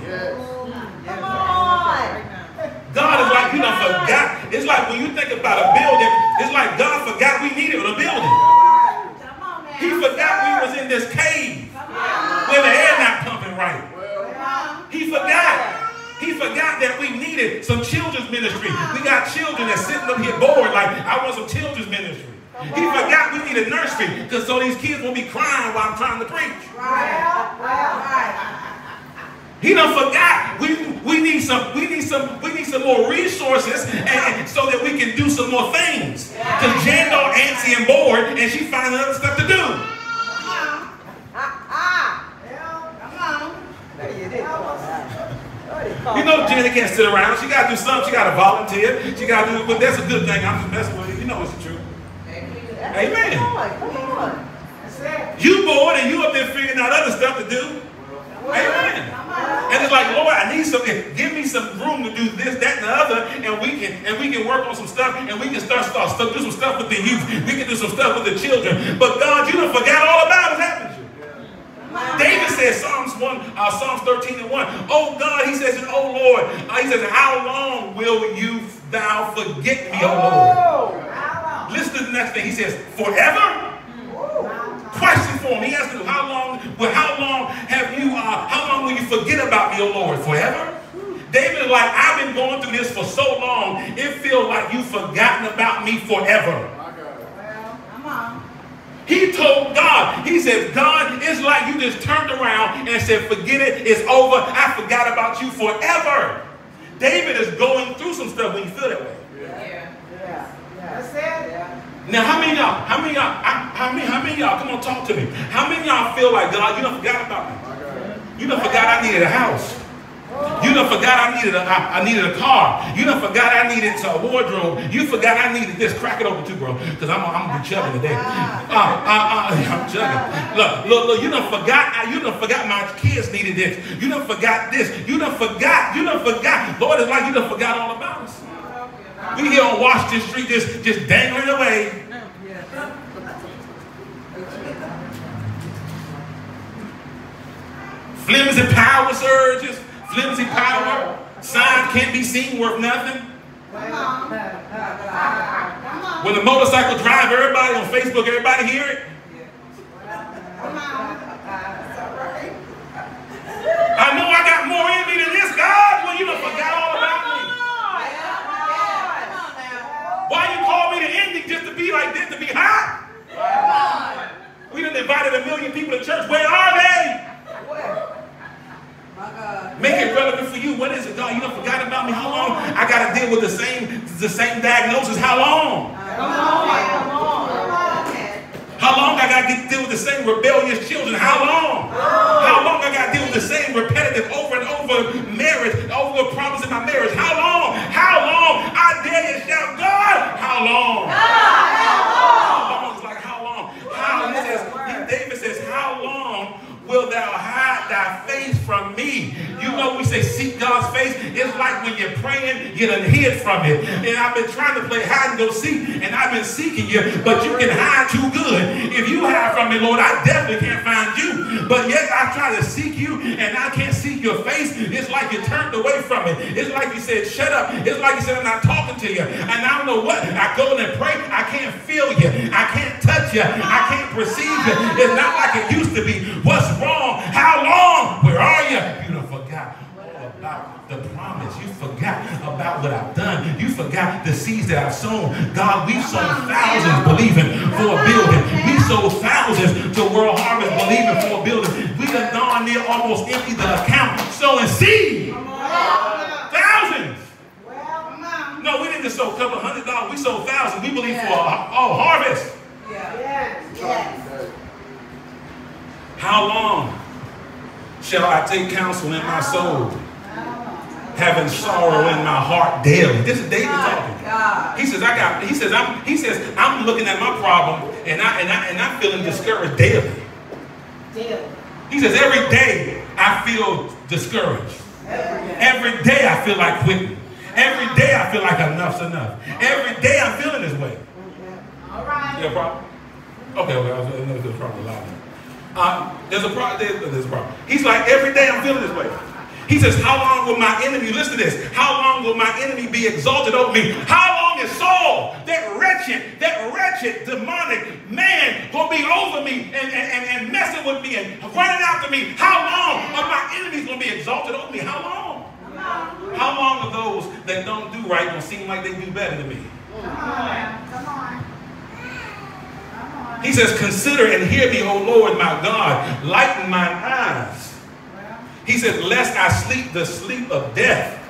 God is like, you don't forgot. It's like when you think about a building, it's like God forgot we needed a building. He forgot we was in this cave where the air not pumping right. He forgot. He forgot that we needed some children's ministry. We got children that's sitting up here bored like, I want some children's ministry. He forgot we need a nursery because so these kids won't be crying while I'm trying to preach. He done forgot. We, we need some we need some we need some more resources and, so that we can do some more things. Because Jan dog antsy and bored and she finding other stuff to know Janet can't sit around. She gotta do something. She gotta volunteer. She gotta do it. but that's a good thing. I'm just messing with you. You know it's the truth. Amen. You bored and you up there figuring out other stuff to do. Amen. And it's like, Lord, I need some. Give me some room to do this, that, and the other, and we can and we can work on some stuff, and we can start start, start do some stuff with the youth. We can do some stuff with the children. But God, you done forgot all about it, you? David says Psalms 1, uh, Psalms 13 and 1. Oh God, he says, oh Lord, uh, he says, how long will you thou forget me, oh Lord? Listen to the next thing. He says, forever? Question for him. He asked him, how long, well, how long have you, uh, how long will you forget about me, oh Lord? Forever? David is like, I've been going through this for so long, it feels like you've forgotten about me forever. He told God, he said, God, it's like you just turned around and said, forget it, it's over. I forgot about you forever. David is going through some stuff when you feel that way. Yeah. yeah. That's it. Yeah. Now, how many y'all, how many y'all, how many, how many y'all, come on, talk to me. How many y'all feel like, God, you don't forgot about me? You don't forgot I needed a house. You done forgot I needed a, I, I needed a car. You done forgot I needed a wardrobe. You forgot I needed this. Crack it open too, bro. Because I'm, I'm gonna be chugging today. Uh, uh, uh, I'm chugging. Look, look, look. You done forgot. You done forgot my kids needed this. You done forgot this. You done forgot. You done forgot. Lord, it's like you done forgot all about us. We here on Washington Street just, just dangling away. Flimsy power surges, flimsy power. Sign can't be seen, worth nothing. When the motorcycle drive, everybody on Facebook, everybody hear it. I know I got more in me than this, God. Well, you done forgot all about me. Why you call me the ending just to be like this, to be hot? We done invited a million people to church. Where are they? Make it relevant for you. What is it, God? You done forgot about me. How long? I got to deal with the same the same diagnosis. How long? How long I got to deal with the same rebellious children? How long? How long I got to deal with the same repetitive over and over marriage, over promise in my marriage? How long? How long? I dare you shout, God, how long? How long? It's like how long? How he says, David says, How long will thou hide thy face from me? You know, we say seek God's face. It's like when you're praying, you done hid from it. And I've been trying to play hide and go seek, and I've been seeking you, but you can hide too good. If you hide from me, Lord, I definitely can't find you. But yet I try to seek you, and I can't seek your face. It's like you turned away from it. It's like you said, shut up. It's like you said, I'm not talking to you. And I don't know what. I go in and pray. I can't feel you. I can't touch you. I can't perceive you. It's not like it used to be. What's wrong? How long? Where are you? You done forgot all about the promise. You forgot about what I've done. You forgot the seeds that I've sown. God, we've sown thousands believing for a building. We sold thousands to World Harvest believing for a building. We done darn near almost emptied the account sowing seed. Thousands. No, we didn't just sow a couple hundred dollars. We sold thousands. We believe for a, a harvest. How long shall I take counsel in my soul, having sorrow in my heart daily? This is David talking. He says, I got, he says, I'm, he says, I'm looking at my problem and I and I and I'm feeling discouraged daily. He says, every day I feel discouraged. Every day I feel like quitting. Every day I feel like enough's enough. Every day I'm feeling this way. All right. You got a problem? Okay, okay, I was I know there's a problem loud. Uh, there's a problem. There's, there's a problem. He's like, every day I'm feeling this way. He says, How long will my enemy, listen to this, how long will my enemy be exalted over me? How long is Saul, that wretched, that wretched, demonic man, gonna be over me and, and, and, messing with me and running after me? How long are my enemies gonna be exalted over me? How long? How long are those that don't do right gonna seem like they do better than me? He says, Consider and hear me, O Lord my God. Lighten my eyes. He says, Lest I sleep the sleep of death.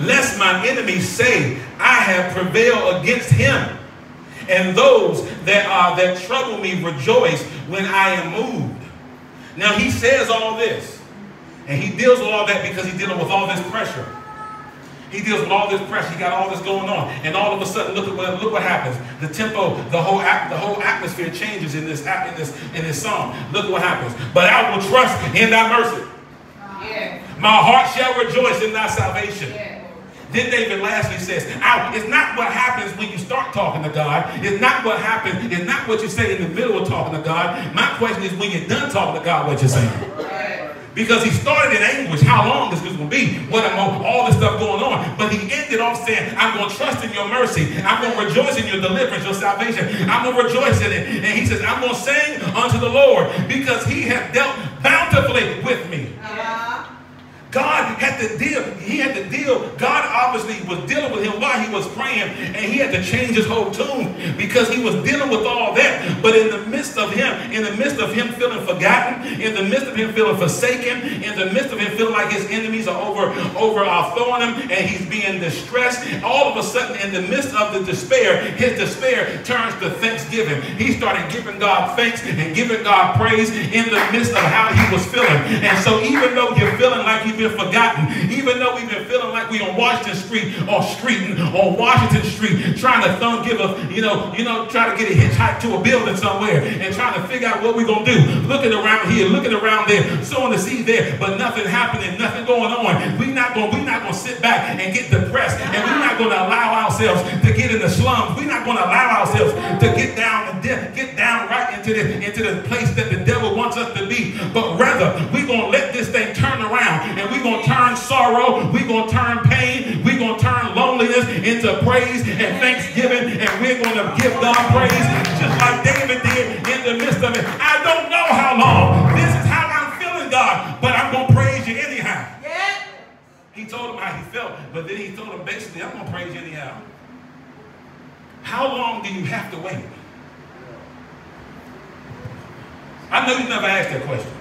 Lest my enemies say, I have prevailed against him. And those that are that trouble me rejoice when I am moved. Now he says all this. And he deals with all that because he's dealing with all this pressure. He deals with all this pressure. He got all this going on, and all of a sudden, look at what look what happens. The tempo, the whole the whole atmosphere changes in this in this in this song. Look what happens. But I will trust in Thy mercy. Yeah. My heart shall rejoice in Thy salvation. Yeah. Then David lastly says, it's not what happens when you start talking to God. It's not what happens. It's not what you say in the middle of talking to God. My question is when you're done talking to God, what you're saying. Yeah. Because he started in anguish. How long is this going to be? What am I, all this stuff going on? But he ended off saying, I'm going to trust in your mercy. I'm going to rejoice in your deliverance, your salvation. I'm going to rejoice in it. And he says, I'm going to sing unto the Lord because he hath dealt bountifully with me. God had to deal, he had to deal, God obviously was dealing with him while he was praying, and he had to change his whole tune because he was dealing with all that. But in the midst of him, in the midst of him feeling forgotten, in the midst of him feeling forsaken, in the midst of him feeling like his enemies are over, over uh, throwing him, and he's being distressed, all of a sudden, in the midst of the despair, his despair turns to thanksgiving. He started giving God thanks and giving God praise in the midst of how he was feeling. And so even though you're feeling like you've been forgotten, even though we've been feeling like we on Washington Street or Street on Washington Street trying to thumb give us, you know, you know, try to get a hitchhike to a building somewhere and trying to figure out what we're gonna do. Looking around here, looking around there, sowing the seed there, but nothing happening, nothing going on. We're not gonna we're not gonna sit back and get depressed, and we're not gonna allow ourselves to get in the slums. We're not gonna allow ourselves to get down and get down right into the into the place that the devil wants us to be. But rather, we're gonna let this thing turn around and we're gonna turn sorrow, we're gonna turn pain, we're gonna turn loneliness into praise and thanksgiving, and we're gonna give God praise just like David did in the midst of it. I don't know how long. This is how I'm feeling, God, but I'm gonna praise you anyhow. Yeah. He told him how he felt, but then he told him basically, I'm gonna praise you anyhow. How long do you have to wait? I know you never asked that question.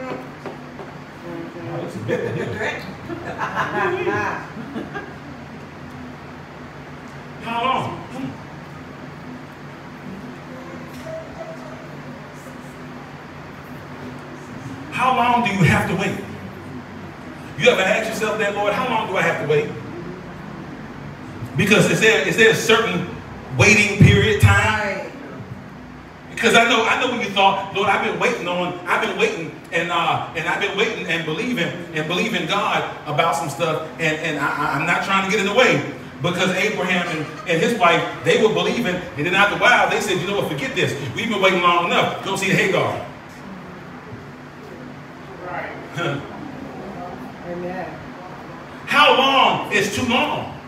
Oh, this is big, yeah. How long? How long do you have to wait? You ever ask yourself that, Lord, how long do I have to wait? Because is there is there a certain waiting period time? Because I know I know when you thought, Lord, I've been waiting on, I've been waiting and uh, and I've been waiting and believing and believing God about some stuff, and, and I, I'm not trying to get in the way. Because Abraham and, and his wife, they were believing, and then after a while, they said, you know what, forget this. We've been waiting long enough. Go see Hagar. Right. Amen. How long is too long?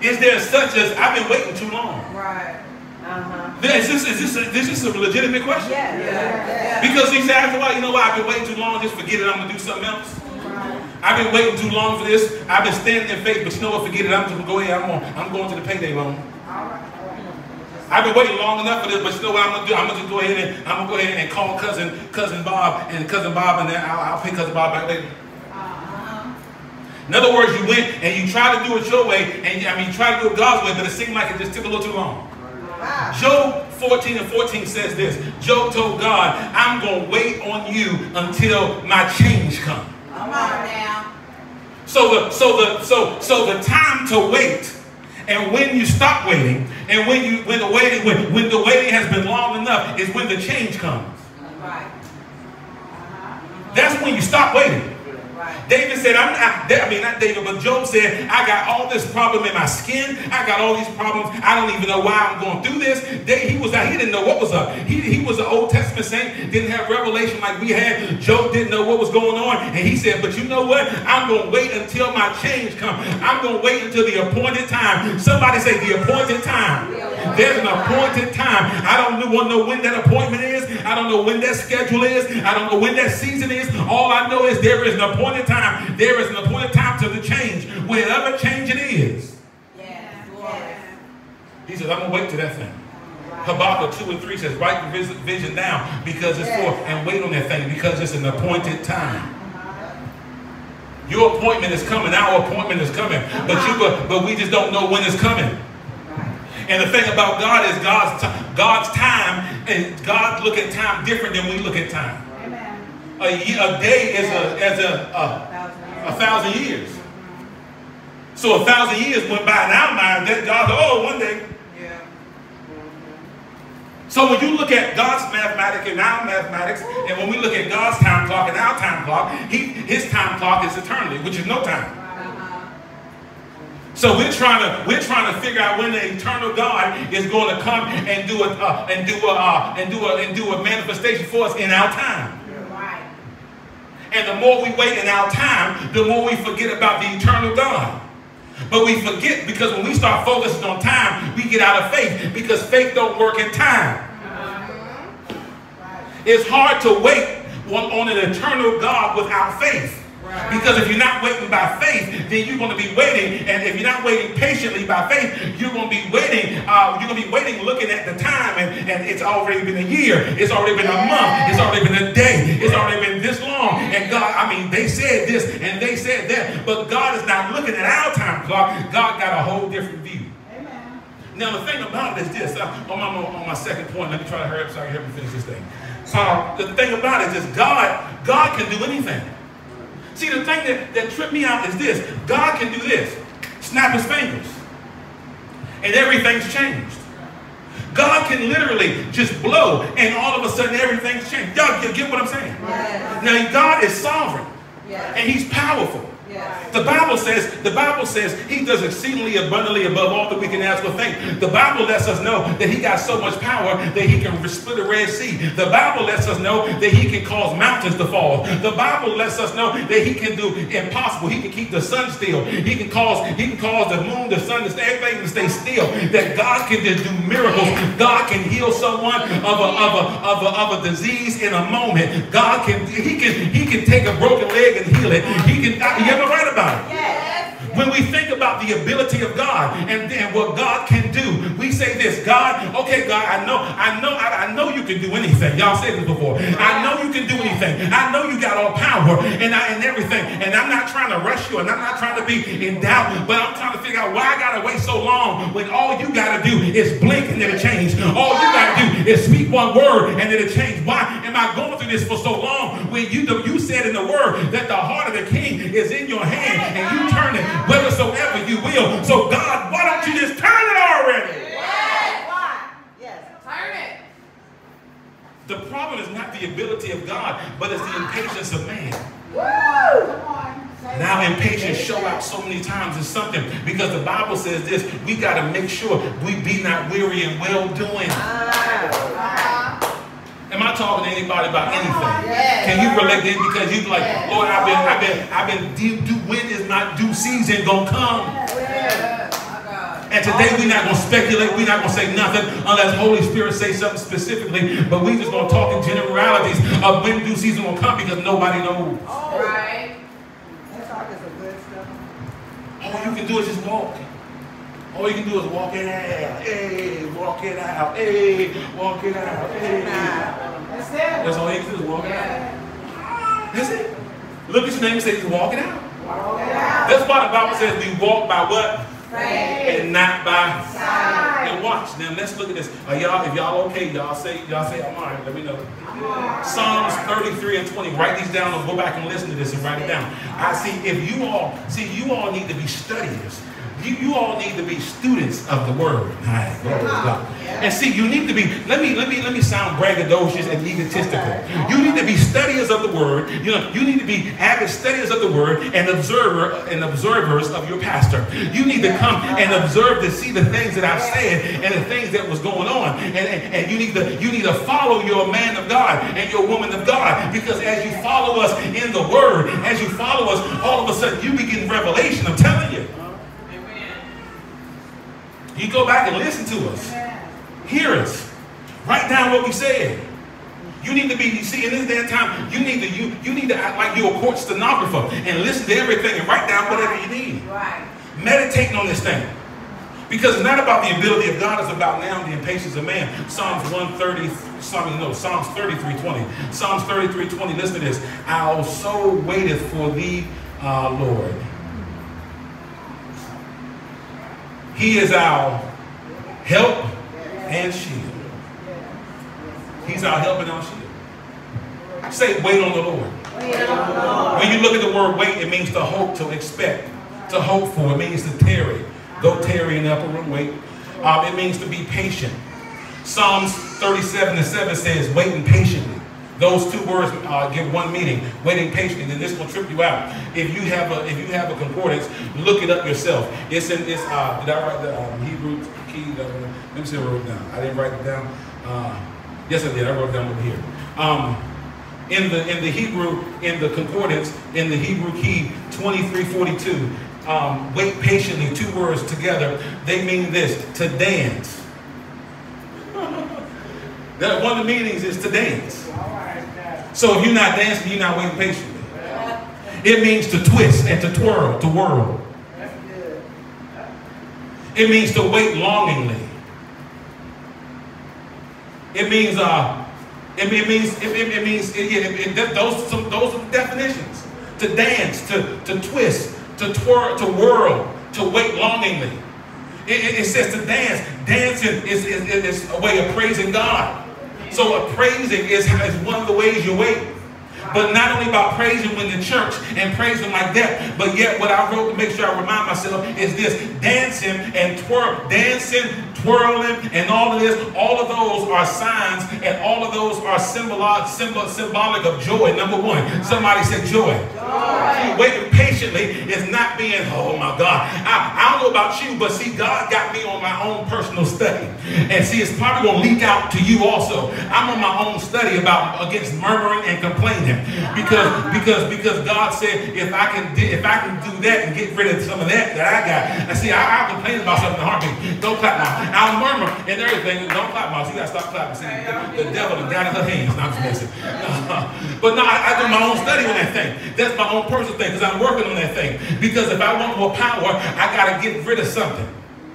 Is there such as I've been waiting too long? Right. Uh-huh. Is this, is this, a, this is a legitimate question? Yeah. Yeah. Because he said, why you know why I've been waiting too long. Just forget it. I'm going to do something else. I've been waiting too long for this. I've been standing in faith, but you know what? Forget it. I'm just going to go ahead. I'm going, I'm going to the payday loan. I've been waiting long enough for this, but you know what I'm gonna do? I'm gonna just go ahead and I'm gonna go ahead and call cousin cousin Bob and cousin Bob, and then I'll, I'll pay cousin Bob back later. In other words, you went and you tried to do it your way, and I mean you tried to do it God's way, but it seemed like it just took a little too long. Job 14 and 14 says this. Job told God, I'm going to wait on you until my change comes. Come on now. So the so the so so the time to wait and when you stop waiting and when you when the waiting when, when the waiting has been long enough is when the change comes. Right. Uh-huh. That's when you stop waiting. David said, I'm not, I mean, not David, but Job said, I got all this problem in my skin. I got all these problems. I don't even know why I'm going through this. He was he didn't know what was up. He, he was an Old Testament saint, didn't have revelation like we had. Job didn't know what was going on. And he said, but you know what? I'm going to wait until my change comes. I'm going to wait until the appointed time. Somebody say the appointed time. There's an appointed time. I don't want to know when that appointment is. I don't know when that schedule is. I don't know when that season is. All I know is there is an appointed time. There is an appointed time to the change. Whatever change it is. He says, I'm going to wait to that thing. Habakkuk 2 and 3 says, write vis- vision down because it's for, and wait on that thing because it's an appointed time. Your appointment is coming. Our appointment is coming. But you, but, but we just don't know when it's coming. And the thing about God is God's God's time and God look at time different than we look at time. A, ye- a day is a as a, a a thousand years. So a thousand years went by in our mind. That God, oh, one day. Yeah. So when you look at God's mathematics and our mathematics, and when we look at God's time clock and our time clock, he, his time clock is eternity, which is no time. So we're trying to we're trying to figure out when the eternal God is going to come and do a uh, and do a uh, and do a and do a manifestation for us in our time. And the more we wait in our time, the more we forget about the eternal God. But we forget because when we start focusing on time, we get out of faith because faith don't work in time. It's hard to wait on an eternal God without faith. Because if you're not waiting by faith, then you're going to be waiting. And if you're not waiting patiently by faith, you're going to be waiting. Uh, you're going to be waiting, looking at the time, and, and it's already been a year. It's already been a month. It's already been a day. It's already been this long. And God, I mean, they said this and they said that, but God is not looking at our time clock. God got a whole different view. Now the thing about it is this. Uh, on, my, on my second point, let me try to hurry up so I can help me finish this thing. Uh, the thing about it is God, God can do anything. See, the thing that, that tripped me out is this. God can do this. Snap his fingers. And everything's changed. God can literally just blow and all of a sudden everything's changed. Y'all get, what I'm saying? Yes. Now God is sovereign Yes. and he's powerful. The Bible says, the Bible says he does exceedingly abundantly above all that we can ask or think. The Bible lets us know that he got so much power that he can split a Red Sea. The Bible lets us know that he can cause mountains to fall. The Bible lets us know that he can do impossible. He can keep the sun still. He can cause, he can cause the moon, the sun, everything to stay still. That God can just do miracles. God can heal someone of a, of a, of a, of a disease in a moment. God can, he can, he can take a broken leg and heal it. He can, you ever write about it? Yes. When we think about the ability of God and then what God can do, we say this, God, okay, God, I know, I know, I, I know you can do anything. Y'all said this before. I know you can do anything. I know you got all power and I, and everything. And I'm not trying to rush you and I'm not trying to be in doubt, but I'm trying to figure out why I gotta wait so long when all you gotta do is blink and it'll change. All you gotta do is speak one word and it'll change. Why am I going through this for so long? When you you said in the word that the heart of the king is in your hand and you turn it whithersoever you will. So God, why don't you just turn it already? Yes. Why? Yes. Turn it. The problem is not the ability of God, but it's the impatience of man. Woo. Come on. Say Now it. impatience show out so many times is something because the Bible says this, we got to make sure we be not weary in well doing. Uh-huh. Am I talking to anybody about anything? Yes. Can you relate to it? Because you be like, Lord, I've been, I've been, I've been, due, due, when is my due season gonna come? Yes. And today we're not gonna speculate, we're not gonna say nothing unless Holy Spirit say something specifically, but we just gonna talk in generalities of when due season will come because nobody knows. Right. That's all good stuff. All you can do is just walk. All you can do is walk it out. Hey, walk it out. Hey, walk it out. Hey. That's it. That's all you can do is walk it out. Yeah. That's it. Look at your name and say, just walk it out. Walk it out. That's why the Bible says we walk by what? Faith. And not by Sight. And watch. Now let's look at this. Are y'all, if y'all okay, y'all say, y'all say I'm all right. Let me know. Psalms 33 and 20. Write these down or go back and listen to this and write it down. I see if you all see you all need to be studiers. You, you all need to be students of the word. Right, God. And see, you need to be, let me, let me, let me sound braggadocious and egotistical. You need to be studiers of the word. You know, you need to be avid studiers of the word and observer and observers of your pastor. You need to come and observe to see the things that I've said and the things that was going on. And, and, and you need to you need to follow your man of God and your woman of God. Because as you follow us in the word, as you follow us, all of a sudden you begin revelation. I'm telling you. You go back and listen to us. Hear us. Write down what we said. You need to be, you see, in this day and time, you need to you you need to act like you're a court stenographer and listen to everything and write down whatever you need. Right. Meditating on this thing. Because it's not about the ability of God, it's about now the impatience of man. Psalms 130, Psalms, no, Psalms 33, 20. Psalms 33, 20, listen to this. Our soul waiteth for thee, uh, Lord. He is our help and shield. He's our help and our shield. Say, wait on the Lord. When you look at the word wait, it means to hope, to expect, to hope for. It means to tarry. Go tarry in the upper room, wait. Um, it means to be patient. Psalms 37 and 7 says, waiting patiently. Those two words uh, give one meaning, waiting patiently. Then this will trip you out. If you have a if you have a concordance, look it up yourself. It's in it's uh, did I write the um, Hebrew key? Let me see if I wrote it down. I didn't write it down. Uh, yes, I did. I wrote it down over here. Um, in the in the Hebrew in the concordance in the Hebrew key 2342 um, wait patiently two words together they mean this to dance that one of the meanings is to dance so if you're not dancing you're not waiting patiently It means to twist and to twirl, to whirl. It means to wait longingly. It means uh, it, it means it, it, it means it, those some, those are the definitions. To dance, to to twist, to twirl, to whirl, to wait longingly. It, it, says to dance. Dancing is, is, is a way of praising God. So a praising is, is one of the ways you wait. But not only about praising when the church and praising like that, but yet what I wrote to make sure I remind myself is this dancing and twirl, dancing, twirling, and all of this, all of those are signs and all of those are symbolic, symbol, symbolic of joy. Number one, somebody said joy. joy. Waiting patiently is not being, oh my God. I, I don't know about you, but see, God got me on my own personal study. And see, it's probably going to leak out to you also. I'm on my own study about against murmuring and complaining. Because because because God said if I can if I can do that and get rid of some of that that I got. I see, I, I complain about something heartbeat. Don't clap now. I'll murmur and everything. Don't clap now. You gotta stop clapping. See, the, the devil is down in her hands. Not just messing. but no, I, I do my own study on that thing. That's my own personal thing because I'm working on that thing. Because if I want more power, I gotta get rid of something.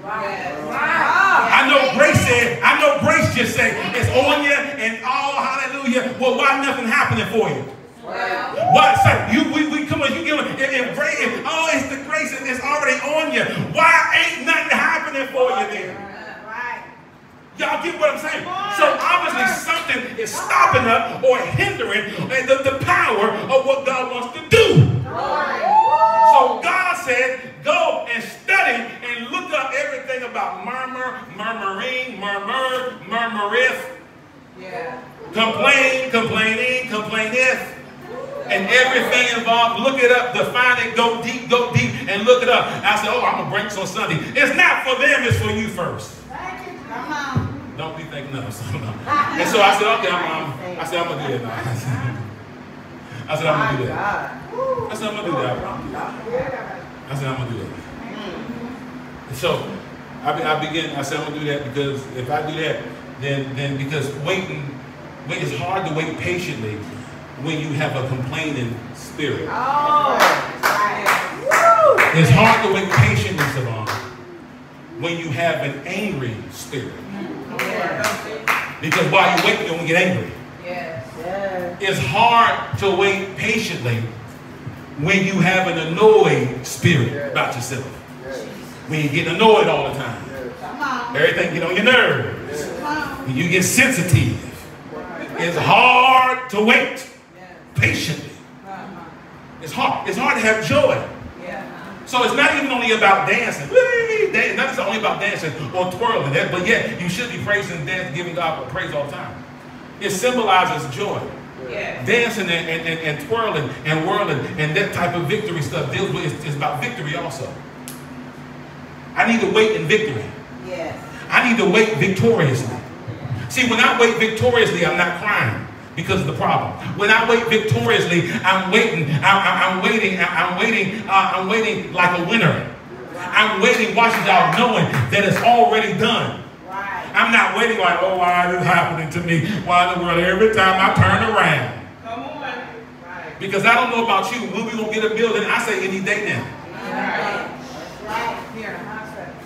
I know Grace said, I know Grace just said, it's on you and all hallelujah. Well, why nothing happening for you? Well, why? So you we, we come on, you give it if, if, if oh it's the grace and it's already on you. Why ain't nothing happening for you then? Y'all get what I'm saying? So obviously something is stopping up or hindering eh, the, the power of what God wants to do. So God said, go and study and look up everything about murmur, murmuring, murmur, murmureth. Yeah. Complain, complaining, complaineth and everything involved. Look it up, define it, go deep, go deep, and look it up. I said, oh, I'm bring this on Sunday. It's not for them, it's for you first. Don't be thinking no. and so I said, okay, I'm, I'm, I said, I'm to do that now. I said, I'm to do that. I said, I'm to do that. I said, I'm to do that. And so I, I begin, I said, I'm to do that because if I do that, then, then because waiting, wait, it's hard to wait patiently when you have a complaining spirit. Oh, It's hard to wait patiently, Savon, when you have an angry spirit. Because while you wait, you don't get angry. Yes. yes. It's hard to wait patiently when you have an annoyed spirit about yourself. When you get annoyed all the time. Everything get on your nerves. When you get sensitive. It's hard to wait patiently. It's hard. It's hard to have joy. So it's not even only about dancing. Not just only about dancing or twirling, but yet you should be praising and dancing, giving God praise all the time. It symbolizes joy. Yeah. Dancing and, and, and, and, twirling and whirling and that type of victory stuff deals with is, about victory also. I need to wait in victory. Yes. I need to wait victoriously. See, when I wait victoriously, I'm not crying because of the problem. When I wait victoriously, I'm waiting. I'm, I'm waiting. I'm waiting. Uh, I'm waiting like a winner. I'm waiting, watching y'all, knowing that it's already done. I'm not waiting like, oh, why is this happening to me? Why in the world? Every time I turn around. Come on. Because I don't know about you. When we gonna get a building? I say any day now.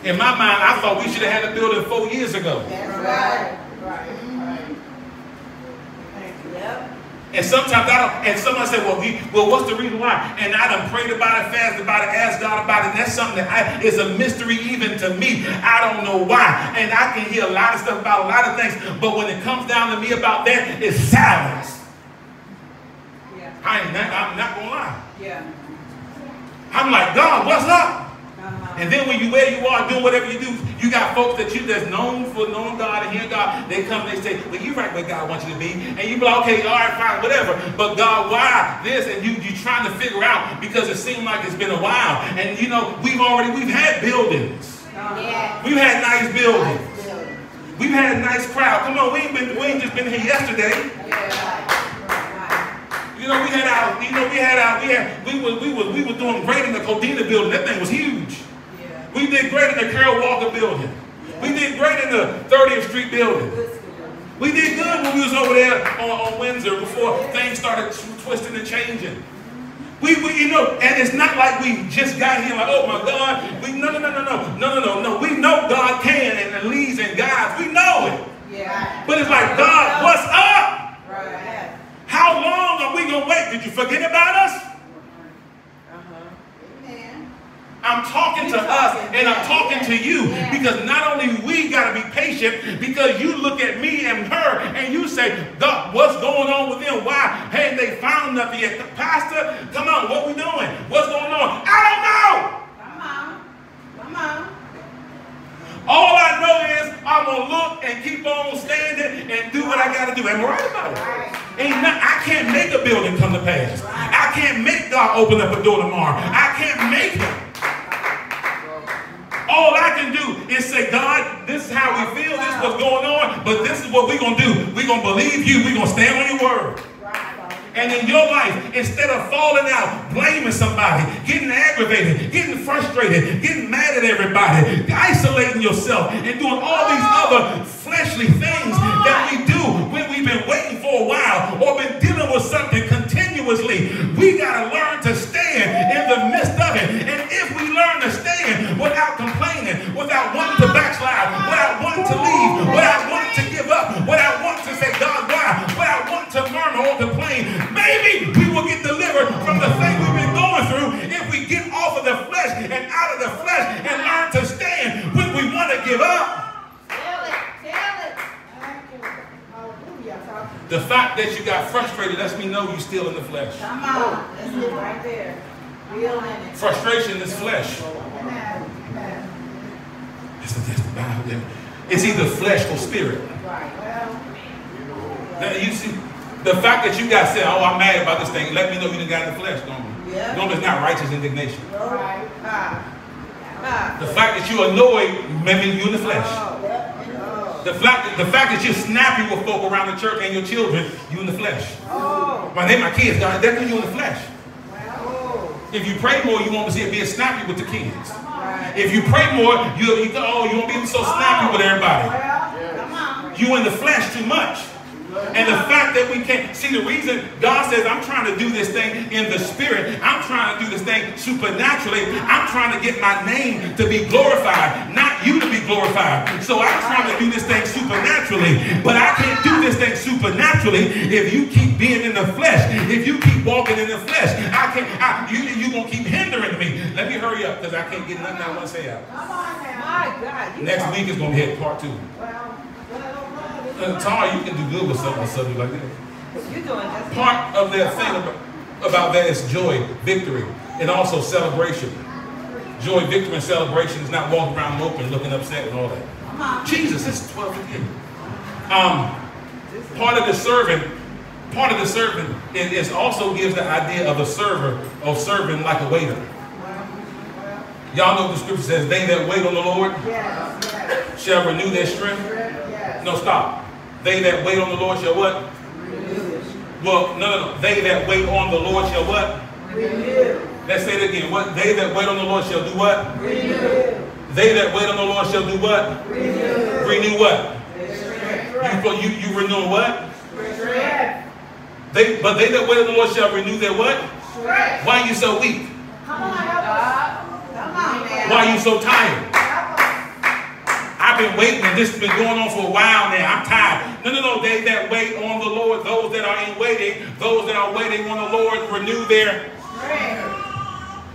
In my mind, I thought we should have had a building four years ago. That's right. And sometimes I don't, and somebody said, well, we, well, what's the reason why? And I done prayed about it, fasted about it, asked God about it. And that's something that I, is a mystery even to me. I don't know why. And I can hear a lot of stuff about a lot of things. But when it comes down to me about that, it's silence. Yeah. I ain't not, I'm not going to lie. Yeah. I'm like, God, what's up? And then when you where you are doing whatever you do, you got folks that you that's known for knowing God and hearing God. They come, and they say, well, you right where God wants you to be. And you be like, okay, all right, fine, whatever. But God, why this? And you you trying to figure out because it seemed like it's been a while. And you know, we've already we've had buildings. Yeah. We've had nice buildings. We've had a nice crowd. Come on, we ain't been we ain't just been here yesterday. Yeah. You know, we had our, you know, we had our, we had, we were, we were, we were doing great in the Codina building. That thing was huge. We did great in the Carol Walker building. We did great in the 30th Street building. We did good when we was over there on, on Windsor before things started twisting and changing. We, we, you know, and it's not like we just got here like, oh my God. We no, no, no, no, no, no, no, no, no. We know God can and leads and guides. We know it. Yeah. But it's like, God, what's up? Right. How long are we gonna wait? Did you forget about us? Amen. I'm talking to us and I'm talking to you because not only we got to be patient because you look at me and her and you say, what's going on with them? Why? Hey, they found nothing yet. Pastor, come on, what we doing? What's going on? I don't know. Come on. Come on. All I know is I'm gonna look and keep on standing and do what I gotta do. Am I right about it? Ain't not, I can't make a building come to pass. I can't make God open up a door tomorrow. I can't make him. All I can do is say, God, this is how we feel, this is what's going on, but this is what we're gonna do. We're gonna believe you, we're gonna stand on your word. And in your life, instead of falling out, blaming somebody, getting aggravated, getting frustrated, getting mad at everybody, isolating yourself, and doing all these other fleshly things that we do when we've been waiting for a while or been dealing with something continuously, we got to learn to stand in the midst of it. And if we learn to stand without complaining, without wanting to backslide, without wanting to leave, without wanting to give up, without wanting to say, God, why? Without wanting to murmur or complain, maybe we will get delivered from the thing we've been going through if we get off of the flesh and out of the flesh and learn to stand when we want to give up. Tell it. Tell it. Hallelujah. Talk. The fact that you got frustrated lets me know you're still in the flesh. Come on. That's it right there. Real in it. Frustration is flesh. Amen. Amen. It's, it's, it's either flesh or spirit. Now, you see, the fact that you got said, oh, I'm mad about this thing, let me know you done got in the flesh, don't you? Yeah. Don't it's not righteous indignation. Right. Ah. Ah. The fact that you're annoyed may mean you in the flesh. Oh. Oh. The fact, the fact that you're snappy with folk around the church and your children, you in the flesh. Oh. My name, my kids, God, that's you in the flesh. If you pray more, you won't be being snappy with the kids. If you pray more, you, you oh, you won't be so snappy with everybody. Well. Come on. You in the flesh too much. And the fact that we can't see the reason God says, I'm trying to do this thing in the spirit, I'm trying to do this thing supernaturally, I'm trying to get my name to be glorified, not you to be glorified. So I'm trying to do this thing supernaturally, but I can't do this thing supernaturally if you keep being in the flesh, if you keep walking in the flesh. I can't, I, you, you gonna keep hindering me. Let me hurry up because I can't get nothing I want to say out. Come on. My God. Next week is gonna hit part two. Well. Uh, Tara, you can do good with something, something like that. You're doing just part of that thing about, about that is joy, victory, and also celebration. Joy, victory, and celebration is not walking around moping, looking upset, and all that. Jesus is 12 again. Um, part of the servant, part of the servant it, is also gives the idea of a server of serving like a waiter. Y'all know the scripture says, "They that wait on the Lord Yes. Yes. shall renew their strength." Yes. No, stop. They that wait on the Lord shall what? Well, no, no, no. They that wait on the Lord shall what? Renew. Let's say it again. What they that wait on the Lord shall do what? Renew. They that wait on the Lord shall do what? Renew. Renew what? Strength. You you you renew what? Strength. They but they that wait on the Lord shall renew their what? Strength. Why are you so weak? Come on, help us. Uh, Come on, man. Why are you so tired? I've been waiting and this has been going on for a while now. I'm tired. No, no, no. They that wait on the Lord, those that are in waiting, those that are waiting on the Lord, renew their Strength.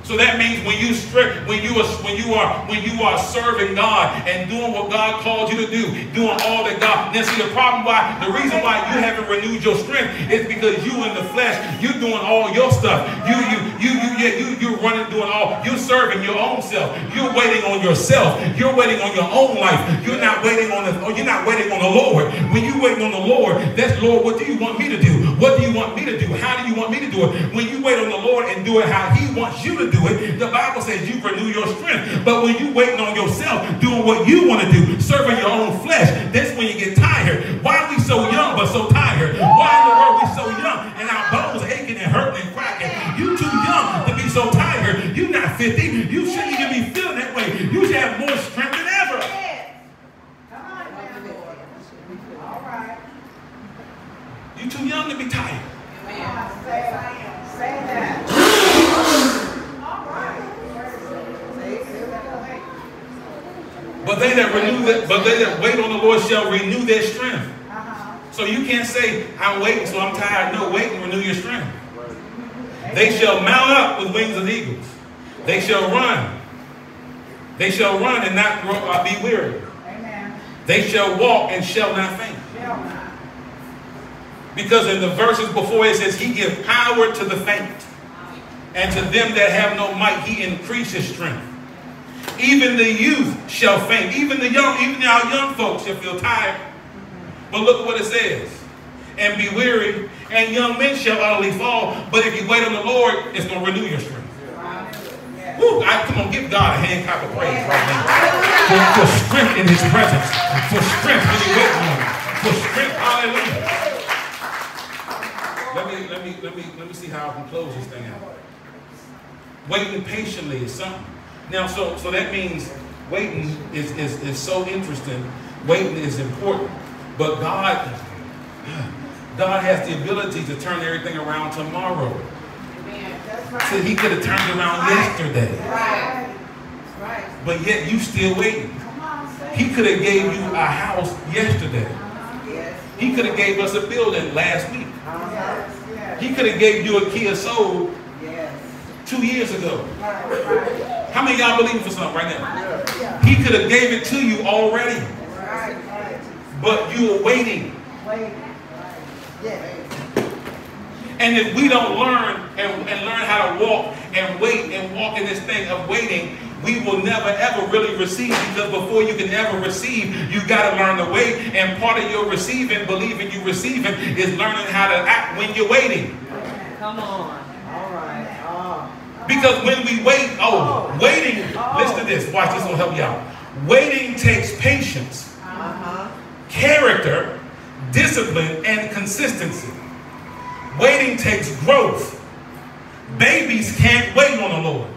So that means when you stri- when you are when you are when you are serving God and doing what God called you to do, doing all that God. Now see the problem why the reason why you haven't renewed your strength is because you in the flesh, you're doing all your stuff. You you you you yeah, you you're running doing all. You're serving your own self. You're waiting on yourself. You're waiting on your own life. You're not waiting on the oh, you're not waiting on the Lord. When you waiting on the Lord, that's Lord. What do you want me to do? What do you want me to do? How do you want me to do it? When you wait on the Lord and do it how He wants you to do it, the Bible says you renew your strength. But when you waiting on yourself, doing what you want to do, serving your own flesh, that's when you get tired. Why are we so young but so tired? Why in the world we so young and our bones aching and hurting and cracking? You too young to be so tired. You not 50. You shouldn't even be feeling that way. You should have more strength than ever. Yes. Come on now, All right. You too young to be tired. Say, say that. But they that renew that, but they that wait on the Lord shall renew their strength. Uh-huh. So you can't say, I'm waiting, so I'm tired. No, wait and renew your strength. They shall mount up with wings of eagles. They shall run. They shall run and not grow, uh, be weary. They shall walk and shall not faint. Because in the verses before it says, He gives power to the faint, and to them that have no might, He increases strength. Even the youth shall faint. Even the young, even our young folks shall feel tired. But look what it says. And be weary, and young men shall utterly fall. But if you wait on the Lord, it's going to renew your strength. Woo, I, come on, give God a hand clap of praise right now. For, for strength in his presence. For strength when you wait on him. For strength, hallelujah. Let me, let me, let me, let me see how I can close this thing out. Waiting patiently is something. Now, so, so that means waiting is, is, is so interesting. Waiting is important. But God, God has the ability to turn everything around tomorrow. Amen. That's right. So he could have turned it around yesterday. Right. That's right. But yet you still waiting. Come on, say. He could have gave you a house yesterday. Uh-huh. Yes. He could have gave us a building last week. Yes. Yes. He could have gave you a key Kia Soul Yes. two years ago. Right. How many y'all believing for something right now? He could have gave it to you already, but you were waiting. And if we don't learn and, and learn how to walk and wait and walk in this thing of waiting, we will never ever really receive because before you can ever receive, you got to learn to wait. And part of your receiving, believing you receiving, is learning how to act when you're waiting. Come on. Because when we wait, oh, waiting, listen to this, watch this will help you out. Waiting takes patience, character, discipline, and consistency. Waiting takes growth. Babies can't wait on the Lord.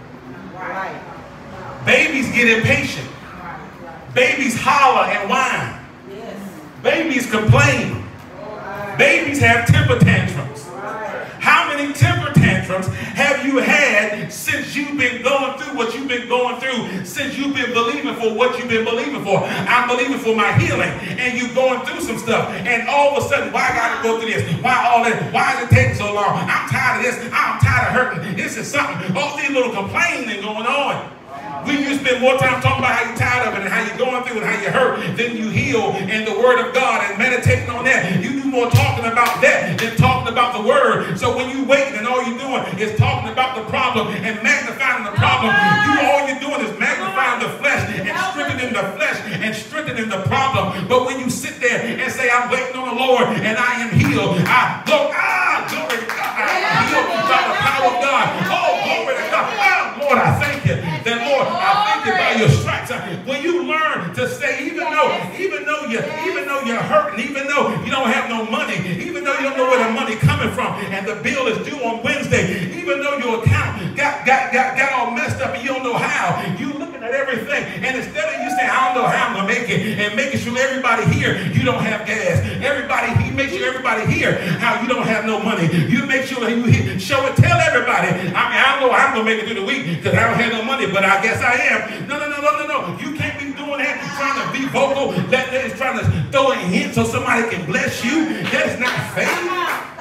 Right. Babies get impatient. Babies holler and whine. Yes. Babies complain. Babies have temper tantrums. How many temper tantrums have you had since you've been going through what you've been going through, since you've been believing for what you've been believing for? I'm believing for my healing, and you're going through some stuff, and all of a sudden, why I gotta go through this? Why all that? Why is it taking so long? I'm tired of this. I'm tired of hurting. This is something. All these little complaining going on. We you spend more time talking about how you're tired of it and how you're going through and how you hurt than you heal in the Word of God and meditating on that. You do more talking about that than talking about the Word. So when you wait and all you're doing is talking about the problem and magnifying the problem, you all you're doing is magnifying the flesh and strengthening the flesh and strengthening the problem. But when you sit there and say, I'm waiting on the Lord and I am healed, I go, ah, glory to God, I am healed by the power of God. Oh, glory to God. Ah, Lord, I thank. That Lord, I thank you your stripes. When you learn to say, even though, even though you, even though you're hurting, even though you don't have no money, even though you don't know where the money coming from, and the bill is due on Wednesday, even though your account got got got, got all messed up and you don't know how, you looking at everything, and instead of you saying, I don't know how I'm gonna make it, and making sure everybody here you don't have gas, everybody he make sure everybody here how you don't have no money. You make sure that you he- show it, tell everybody. I mean, I don't know how I'm gonna make it through the week because I don't have no money, but I guess I am. No, no, no, no, no, no. You can't be doing that. You're trying to be vocal. That, that is trying to throw a hint so somebody can bless you. That is not faith.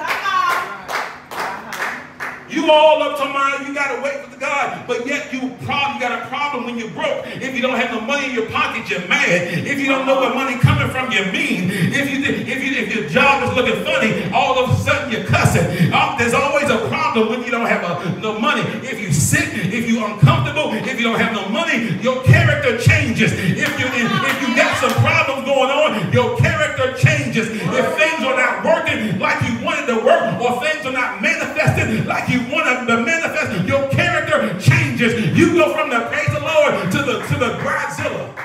You all up to mine, you gotta wait for the God, but yet you probably got a problem when you're broke. If you don't have no money in your pocket, you're mad. If you don't know where money coming from, you're mean. If you if you if your job is looking funny, all of a sudden you're cussing. Um, there's always a problem when you don't have a, no money. If you sick, if you're uncomfortable, if you don't have no money, your character changes. If you if, if you got some problems going on, your character changes. If things are not working like you wanted to work, or things are not manifested like you wanted to manifest, your character changes. You go from the praise the Lord to the to the Godzilla.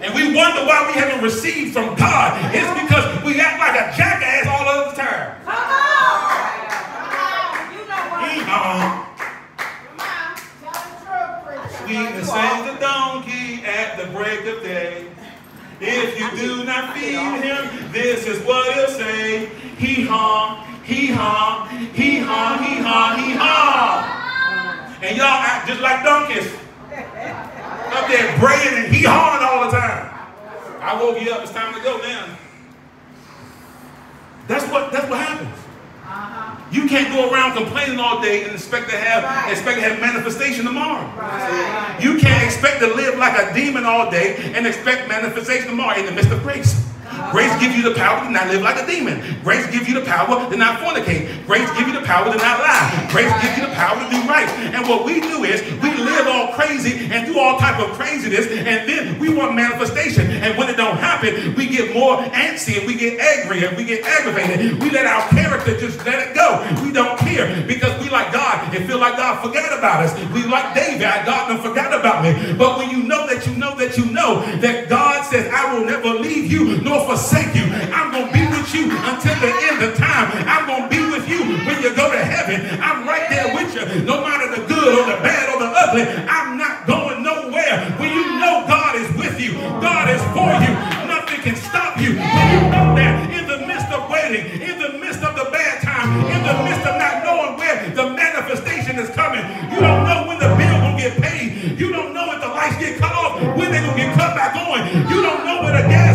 And we wonder why we haven't received from God. It's because we act like a jackass all of the time. Come on. Come on. You know what? Uh-uh. Come on. Tell the truth, preacher. Sweet sings the donkey at the break of day. If you do not feed him, this is what he'll say. Hee haw, hee haw, hee haw, hee haw, hee haw. And y'all act just like donkeys. up there braying and hee hawing all the time. I woke you up. It's time to go now. That's what that's what happens. Uh-huh. You can't go around complaining all day and expect to have right. expect to have manifestation tomorrow. Right. You can't expect to live like a demon all day and expect manifestation tomorrow in the midst of grace. Grace gives you the power to not live like a demon. Grace gives you the power to not fornicate. Grace gives you the power to not lie. Grace gives you the power to do right. And what we do is we live all crazy and do all type of craziness, and then we want manifestation. And when it don't happen, we get more antsy and we get angry and we get aggravated. We let our character just let it go. We don't care because we like God and feel like God forgot about us. We like David, God done forgot about me. But when you know that you know that you know that God says, I will never leave you nor forsake you. I'm going to be with you until the end of time. I'm going to be with you when you go to heaven. I'm right there with you, no matter the good or the bad or the ugly. I'm not going nowhere. When you know God is with you, God is for you, nothing can stop you. When you know that in the midst of waiting, in the midst of the bad time, in the midst of not knowing where the manifestation is coming, you don't know when the bill will get paid. You don't know if the lights get cut off, when they're going to get cut back on. You don't know where the gas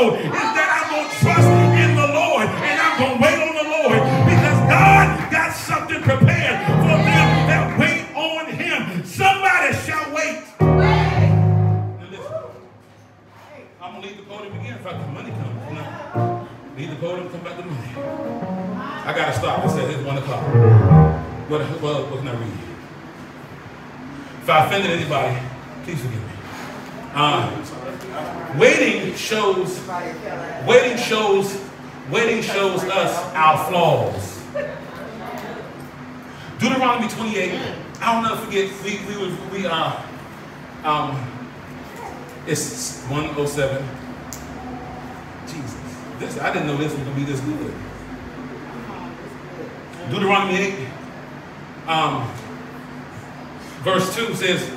know is that I'm going to trust in the Lord and I'm going to wait on the Lord because God got something prepared for them that wait on him. Somebody shall wait. I'm going to leave the podium again if I the money comes. No. Leave the podium, come back to money. I got to stop. I said it's 1 o'clock. What, what, what can I read? If I offended anybody, please forgive me. Uh, waiting shows, waiting shows, waiting shows us our flaws. Deuteronomy 28. I'll never forget. We we we uh um. It's 107. Jesus, this I didn't know this was gonna be this good. Deuteronomy 8. Um, verse 2 says,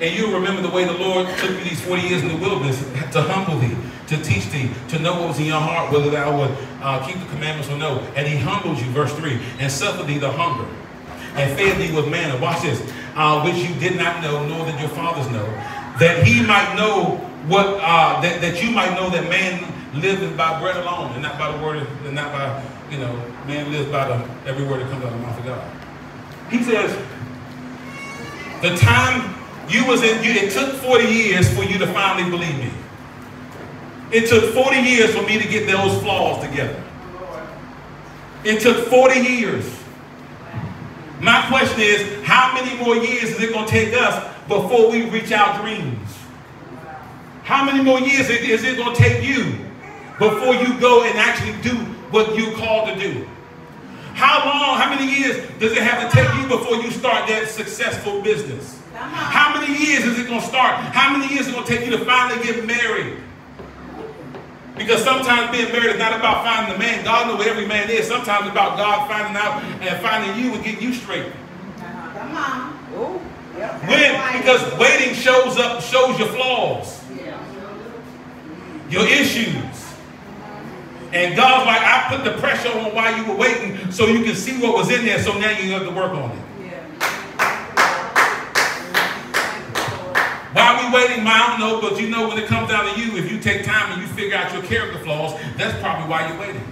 and you'll remember the way the Lord took you these 40 years in the wilderness to humble thee, to teach thee, to know what was in your heart, whether thou would uh, keep the commandments or no. And he humbled you, verse 3, and suffered thee the hunger, and fed thee with manna. Watch this, uh, which you did not know, nor did your fathers know, that he might know what, uh, that, that you might know that man liveth by bread alone, and not by the word, and not by, you know, man lives by the every word that comes out of the mouth of God. He says, the time you was in, you, it took 40 years for you to finally believe me. It took 40 years for me to get those flaws together. It took 40 years. My question is, how many more years is it going to take us before we reach our dreams? How many more years is it going to take you before you go and actually do what you called to do? How long, how many years does it have to take you before you start that successful business? How many years is it going to start? How many years is it going to take you to finally get married? Because sometimes being married is not about finding the man. God knows where every man is. Sometimes it's about God finding out and finding you and getting you straight. Come on. Ooh. Yep. When? Because waiting shows up, shows your flaws, your issues. And God's like, I put the pressure on while you were waiting so you can see what was in there, so now you have to work on it. Why are we waiting? I don't know, but you know when it comes down to you, if you take time and you figure out your character flaws, that's probably why you're waiting.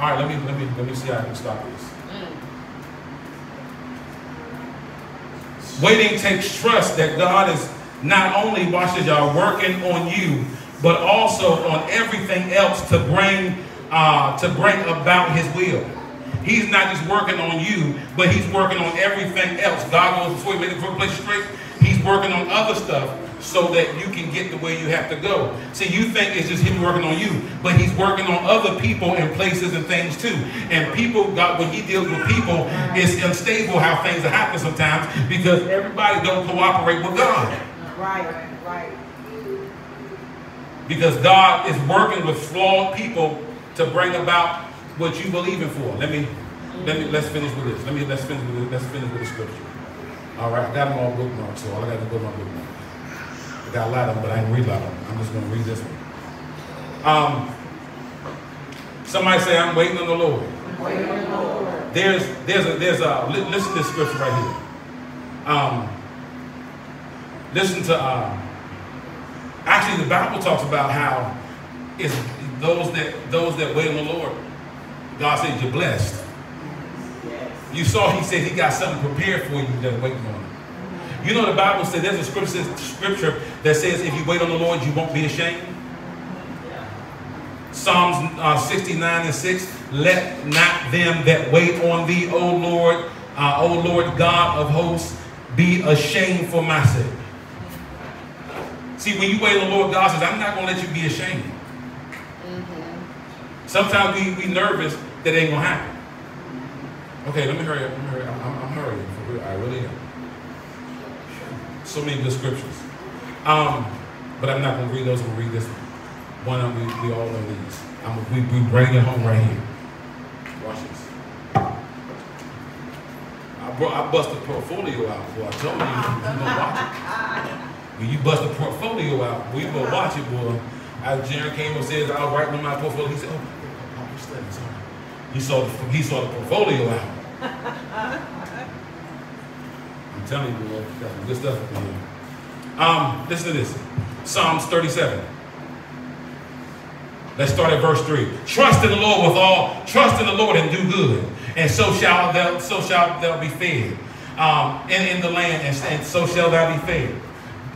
All right, let me let me let me see how I can stop this. Waiting takes trust that God is not only watches y'all working on you, but also on everything else to bring uh, to bring about His will. He's not just working on you, but he's working on everything else. God goes before he made the place straight. He's working on other stuff so that you can get the way you have to go. See, you think it's just him working on you, but he's working on other people and places and things too. And people, God, when he deals with people, it's unstable how things happen sometimes because everybody don't cooperate with God. Right, right. Because God is working with flawed people to bring about what you believe in for. Let me, let me, let's finish with this. Let me, let's finish with this. Let's finish with the scripture. All right, I got them all bookmarked, so all I got to go my bookmark. I got a lot of them, but I didn't read a lot of them. I'm just going to read this one. Um, somebody say, I'm waiting on the Lord. There's there's a there's a listen to this scripture right here. Um, listen to uh, actually the Bible talks about how it's those that those that wait on the Lord. God says you're blessed. You saw he said he got something prepared for you that waiting on him. You know the Bible says there's a scripture, scripture that says if you wait on the Lord, you won't be ashamed. Psalms uh, 69 and 6, let not them that wait on thee, O Lord, uh, O Lord God of hosts, be ashamed for my sake. See, when you wait on the Lord, God says, I'm not going to let you be ashamed. Mm-hmm. Sometimes we, we nervous that ain't to happen. Okay, let me hurry up. Let me hurry up. I'm, I'm, I'm hurrying. For real. I really am. So many good scriptures. Um, but I'm not to read those. We'll read this one. One we, we all know these. I'm, we, we bring it home right here. Watch this. I, brought, I bust the portfolio out, boy. I told you, you gonna watch it. When you bust the portfolio out, we gonna watch it, boy. As Jaron came and says, I'll write on my portfolio. He said, oh, oh studying, sorry. He saw the, he saw the portfolio out. I'm telling you, boy, got some good stuff in here. Um, listen to this. Psalms 37. Let's start at verse 3. Trust in the Lord with all, trust in the Lord and do good, and so shall thou, so shall thou be fed. Um, in, in the land, and, and so shall thou be fed.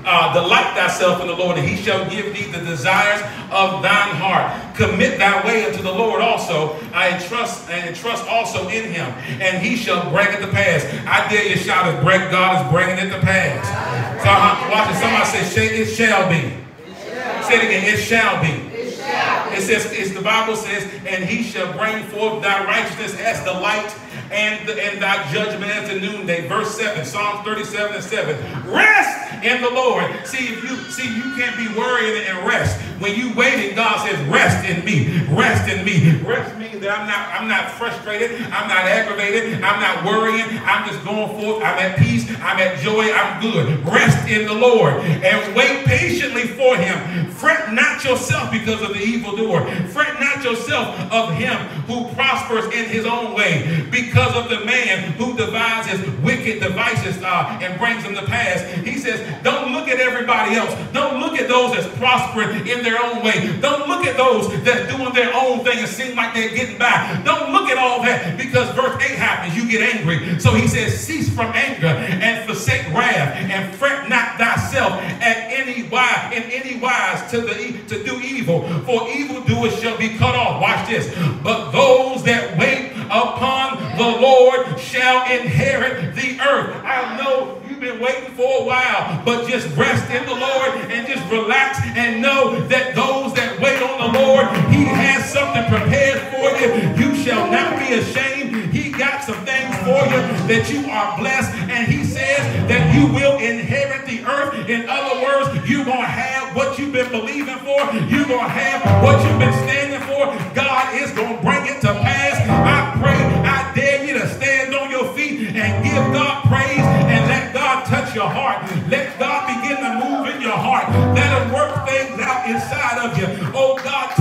Uh, delight thyself in the Lord, and he shall give thee the desires of thine heart. Commit thy way unto the Lord also. I entrust and trust also in him, and he shall bring it to pass. I dare you shout as break God is bringing it to pass. So uh, watch it. Somebody say, it shall be. Say it again, it shall be. It says, it's the Bible says, and he shall bring forth thy righteousness as the light and, and thy judgment as the noonday. Verse 7, Psalms 37 and 7. Rest in the Lord. See, if you see, you can't be worrying and rest. When you waiting, God says, rest in me. Rest in me. Rest means that I'm not, I'm not frustrated, I'm not aggravated, I'm not worrying, I'm just going forth, I'm at peace, I'm at joy, I'm good. Rest in the Lord and wait patiently for him. Fret not yourself because of the evildoer. Fret not yourself of him who prospers in his own way, because of the man who devises wicked devices uh, and brings them to pass. He says, don't look at everybody else. Don't look at those that's prospering in their own way. Don't look at those that's doing their own thing and seem like they're getting by. Don't look at all that because verse 8 happens. You get angry. So he says, cease from anger and forsake wrath and fret not thyself at any wise in any wise to the to do evil. For evildoers shall be cut off. Watch this. But those that wait upon the Lord shall inherit the earth. I know you've been waiting for a while, but just rest in the Lord and just relax and know that those that wait on the Lord, He has something prepared for you. You shall not be ashamed. He got some things for you that you are blessed, and He says that you will inherit the earth. In other words, you're going to have what you've been believing for, you're going to have what you've been standing for. God is going to bring it to pass. I I dare you to stand on your feet and give God praise and let God touch your heart. Let God begin to move in your heart. Let Him work things out inside of you. Oh God,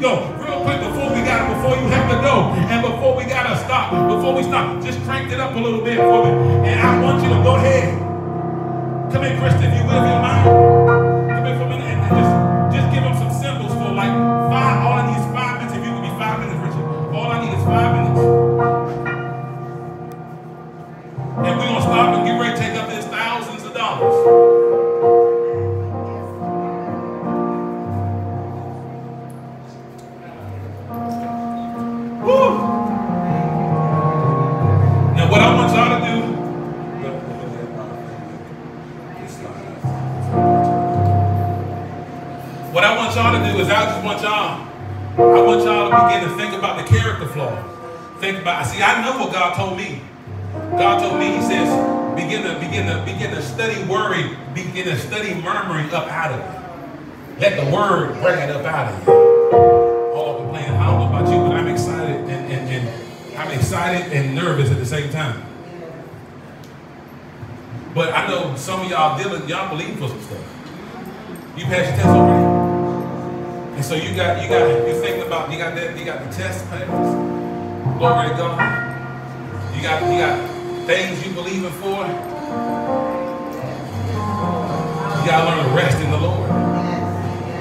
go real quick before we got before you have to go and before we gotta stop. Before we stop, just crank it up a little bit for me. And I want you to go ahead. Come in, Krista, if you will, if you mind. About. See, I know what God told me. God told me. He says, begin to begin to begin to study worry, begin to study murmuring up out of it. Let the word bring it up out of you. All the plan. I don't know about you, but I'm excited and, and, and I'm excited and nervous at the same time. But I know some of y'all dealing, y'all believe for some stuff. You passed your test already. And so you got, you got, you thinking about, you got that, you got the test papers. Glory to God. You got, you got things you believing for. You gotta learn to rest in the Lord.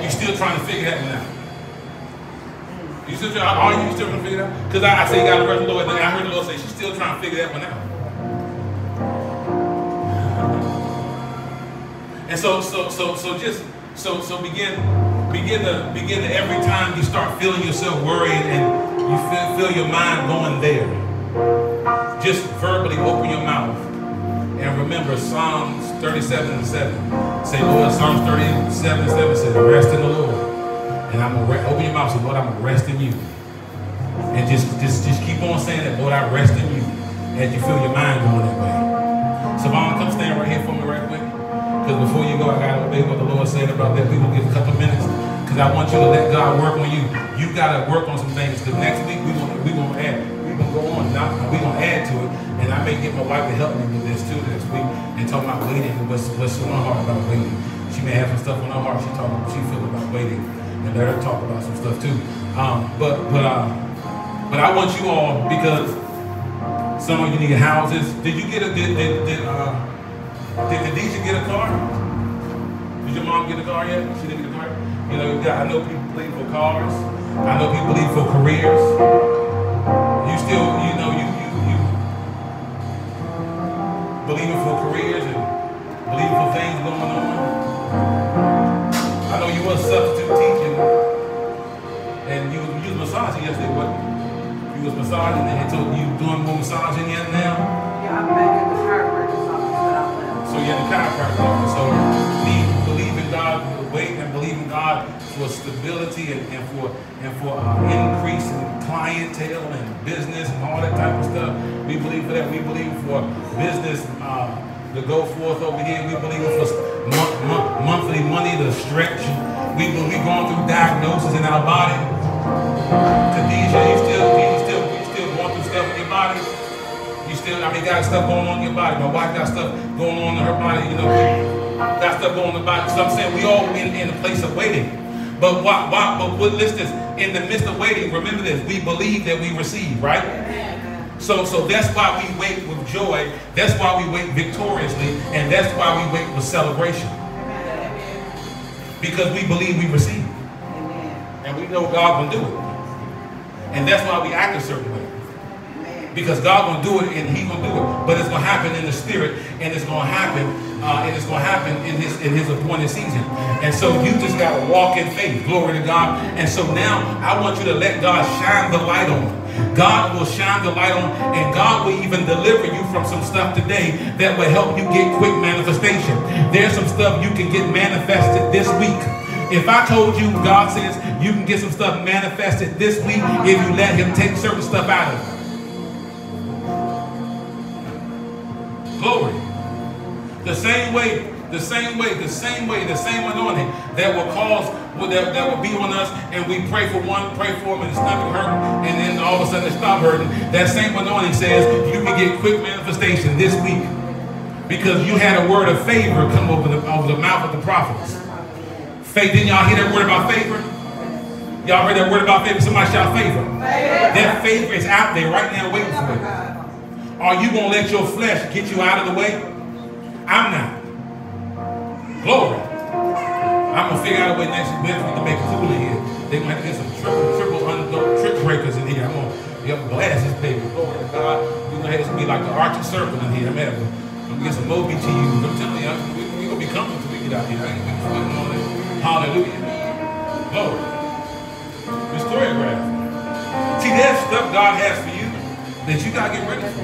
You still trying to figure that one out. You still trying, are you still trying to figure it out? Because I, I say you gotta rest in the Lord, and I heard the Lord say she's still trying to figure that one out. And so, so, so, so just so, so begin, begin to begin to every time you start feeling yourself worried and you feel, feel your mind going there. Just verbally open your mouth and remember Psalms 37 and 7. Say, Lord, Psalms 37 and 7 says, rest in the Lord. And I'm gonna open your mouth. and Say, Lord, I'm gonna rest in you. And just, just, just keep on saying that, Lord, I rest in you. As you feel your mind going that way. So Savannah, come stand right here for me right quick. Because before you go, I got to obey what the Lord said about that. Going to give a couple minutes. Because I want you to let God work on you. You got to work on some things. Because next week, we're going we gonna add. Going to go on. Now, going to add to it. And I may get my wife to help me with this too next week. And talk about waiting. and What's, what's on her heart about waiting. She may have some stuff on her heart. She talk, she feel about waiting. And let her talk about some stuff too. Um, but, but, uh, but I want you all, because some of you need houses. Did you get a, did, did, did, uh, did Khadijah get a car? Did your mom get a car yet? She didn't? You know, I know people believe for cars. I know people believe for careers. You still, you know, you, you, you believing for careers and believing for things going on. I know you was substitute teaching and you, you was massaging yesterday, but you was massaging and told you doing more massaging yet now? Yeah, I'm back at the chiropractor's office, but I left. So you're in the chiropractor office. So need believe in God, wait and believe in God for stability and, and for and for uh, increase in clientele and business and all that type of stuff. We believe for that. We believe for business uh, to go forth over here. We believe for month, month, monthly money to stretch. We we going through diagnosis in our body. Khadijah, you still you still you still going through stuff in your body. You still, I mean, got stuff going on in your body. My wife got stuff going on in her body. You know, got stuff going the body. So I'm saying we all in, in a place of waiting. But why, why, but what list is in the midst of waiting, remember this, we believe that we receive, right? So, so that's why we wait with joy. That's why we wait victoriously. And that's why we wait with celebration. Because we believe we receive. And we know God will do it. And that's why we act a certain way. Because God gonna do it and He gonna do it. But it's gonna happen in the spirit and it's gonna happen, uh, and it's gonna happen in his in his appointed season. And so you just gotta walk in faith. Glory to God. And so now I want you to let God shine the light on. God will shine the light on, and God will even deliver you from some stuff today that will help you get quick manifestation. There's some stuff you can get manifested this week. If I told you, God says you can get some stuff manifested this week if you let Him take certain stuff out of you. Glory. The same way, the same way, the same way, the same anointing that will cause, that, that will be on us, and we pray for one, pray for them, and the stomach hurt, and then all of a sudden it stop hurting. That same anointing says you can get quick manifestation this week because you had a word of favor come over the, over the mouth of the prophets. Faith, didn't y'all hear that word about favor? Y'all heard that word about favor? Somebody shout favor. That favor is out there right now waiting for you. Are you going to let your flesh get you out of the way? I'm not. Glory. I'm to figure out a way next week to make it cool in here. They might get some triple, triple, under, trick breakers in here. I'm to be get glasses, baby. Glory to God. We're to have to be like the Arctic Circle in here. I'm going to get some Moby to you. I'm telling you, we going to be coming until we get out here. I ain't on it. Hallelujah. Glory. This choreograph. See, there's stuff God has for you that you got to get ready for.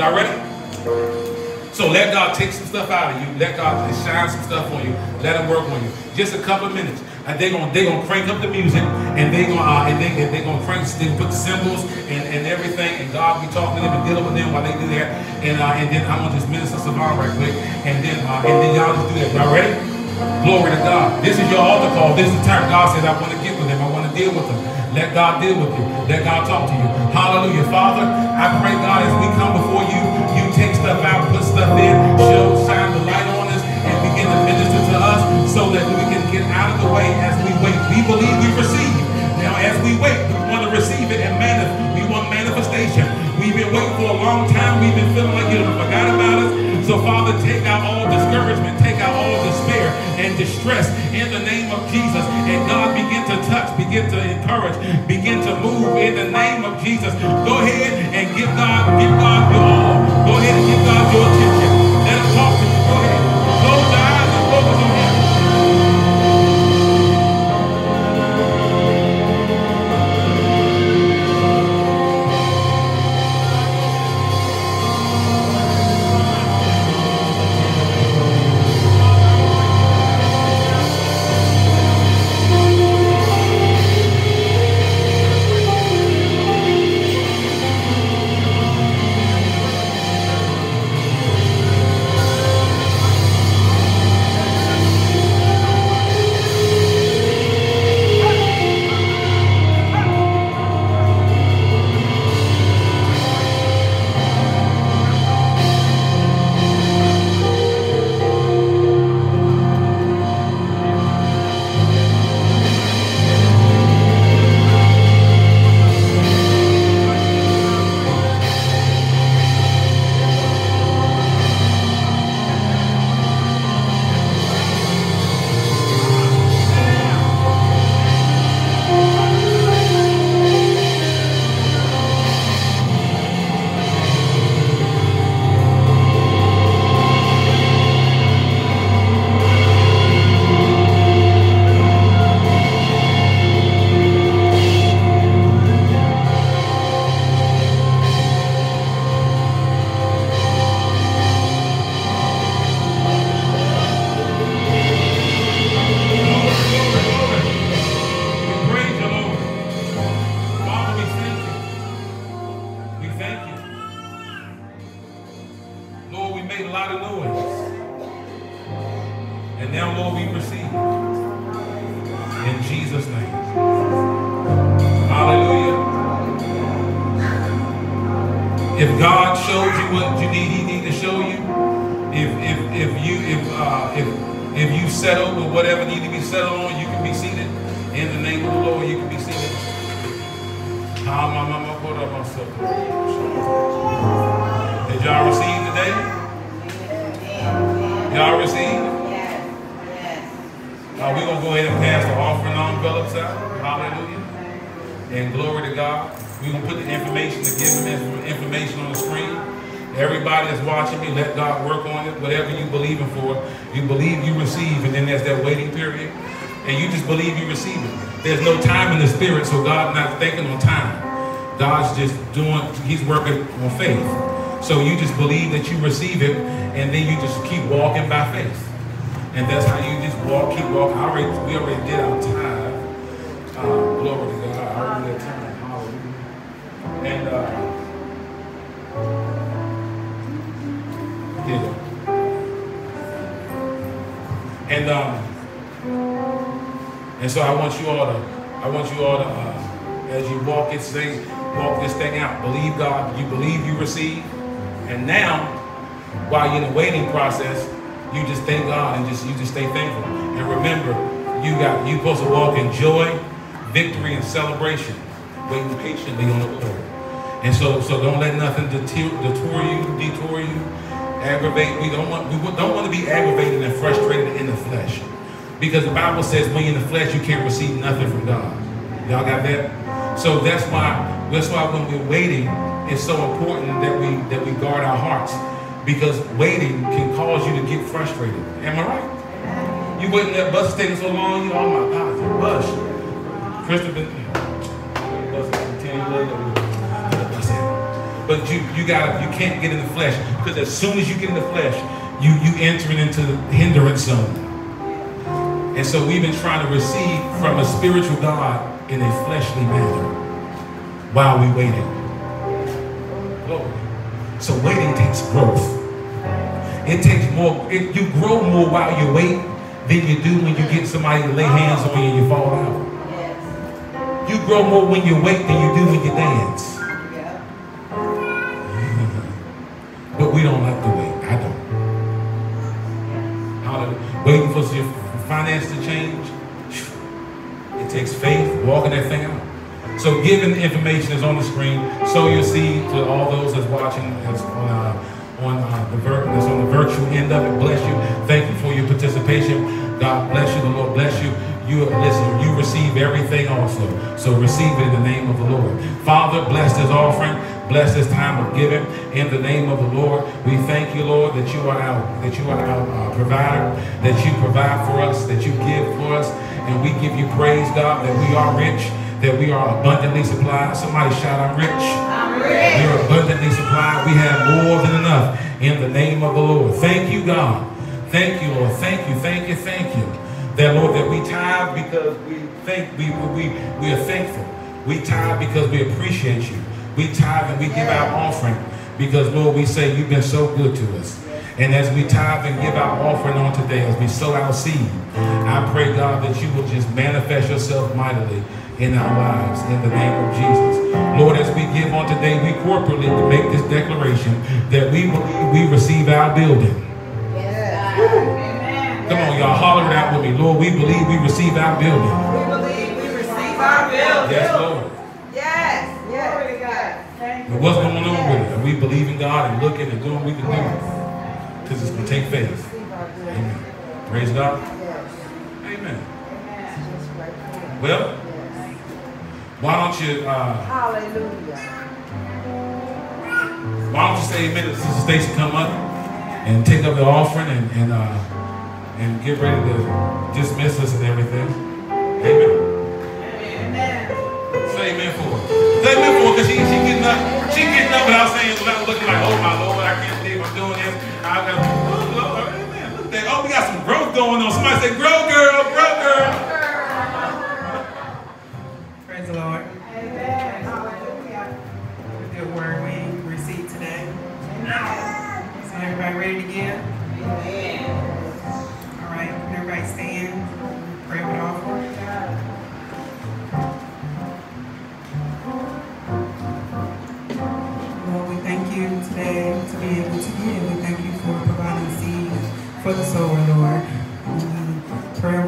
Y'all ready? So let God take some stuff out of you. Let God shine some stuff on you. Let him work on you. Just a couple of minutes. And they're gonna they're gonna crank up the music and they gonna uh, and they they gonna crank they put the cymbals and, and everything and God be talking to them and dealing with them while they do that. And uh, and then I'm gonna just minister some right quick and then uh, and then y'all just do that. Y'all ready? Glory to God. This is your altar call. This is the time God says I want to get with them. I want to deal with them. Let God deal with you. Let God talk to you. Hallelujah. Father, I pray God as we come before you, you take stuff out, put stuff in, show, shine the light on us, and begin to minister to us so that we can get out of the way as we wait. We believe we receive. Now, as we wait, we want to receive it and manifest. We want manifestation. We've been waiting for a long time. We've been feeling like you. So, Father, take out all discouragement, take out all despair and distress in the name of Jesus. And God, begin to touch, begin to encourage, begin to move in the name of Jesus. Go ahead and give God, give God your all. Go ahead and give God your attention. Thing, walk this thing out. Believe God. You believe you receive. And now, while you're in the waiting process, you just thank God and just you just stay thankful. And remember, you got you supposed to walk in joy, victory, and celebration, waiting patiently on the Lord. And so, so don't let nothing detour, detour you, detour you, aggravate. We don't want we don't want to be aggravated and frustrated in the flesh, because the Bible says when you're in the flesh, you can't receive nothing from God. Y'all got that? So that's why that's why when we're waiting, it's so important that we that we guard our hearts, because waiting can cause you to get frustrated. Am I right? You waiting that bus taking so long, you oh my God, the bus. Christopher, but you you got you can't get in the flesh because as soon as you get in the flesh, you you entering into the hindrance zone. And so we've been trying to receive from a spiritual God in a fleshly manner while we waiting. Glory. So waiting takes growth. It takes more, it, you grow more while you wait than you do when you get somebody to lay hands on you and you fall out. You grow more when you wait than you do when you dance. But we don't like to walking that thing out. So giving information is on the screen. Sow your seed to all those that's watching that's on, uh, on uh, the vir- that's on the virtual end of it. Bless you. Thank you for your participation. God bless you. The Lord bless you. You listen. You receive everything also. So receive it in the name of the Lord. Father, bless this offering. Bless this time of giving in the name of the Lord. We thank you, Lord, that you are our that you are our uh, provider, that you provide for us, that you give for us, and we give you praise, God, that we are rich, that we are abundantly supplied. Somebody shout, "I'm rich." I'm We're abundantly supplied. We have more than enough in the name of the Lord. Thank you, God. Thank you, Lord. Thank you, thank you, thank you. That Lord, that we tithe because we think we we we are thankful. We tithe because we appreciate you. We tithe and we give our offering because Lord, we say you've been so good to us. And as we tithe and give our offering on today, as we sow our seed, I pray, God, that you will just manifest yourself mightily in our lives in the name of Jesus. Lord, as we give on today, we corporately make this declaration that we believe we receive our building. Yes, Amen. Come on, y'all, holler it out with me. Lord, we believe we receive our building. We believe we receive our building. Yes, Lord. Yes. Glory Yes. to God. Thank you. What's going on with it? And we believe in God and looking and doing what we can do. Because it's going to take faith. Amen. Praise God. Amen. Well, why don't you Hallelujah. why don't you say amen to Sister Stacy come up and take up the offering and and uh, and get ready to dismiss us and everything. Amen. Amen. Say amen for. Say amen for because she, she getting up, she getting up without saying, without looking like, oh my Lord, I got, oh Lord, oh, amen. Look at that. Oh, we got some growth going on. Somebody say, grow girl, grow girl. Praise the Lord. Amen. Hallelujah. Good word we received today. Amen. So everybody ready to give? Amen. All right. Everybody stand. Pray with offering. Lord, we thank you today to be able to give. For the sower, Lord. And we pray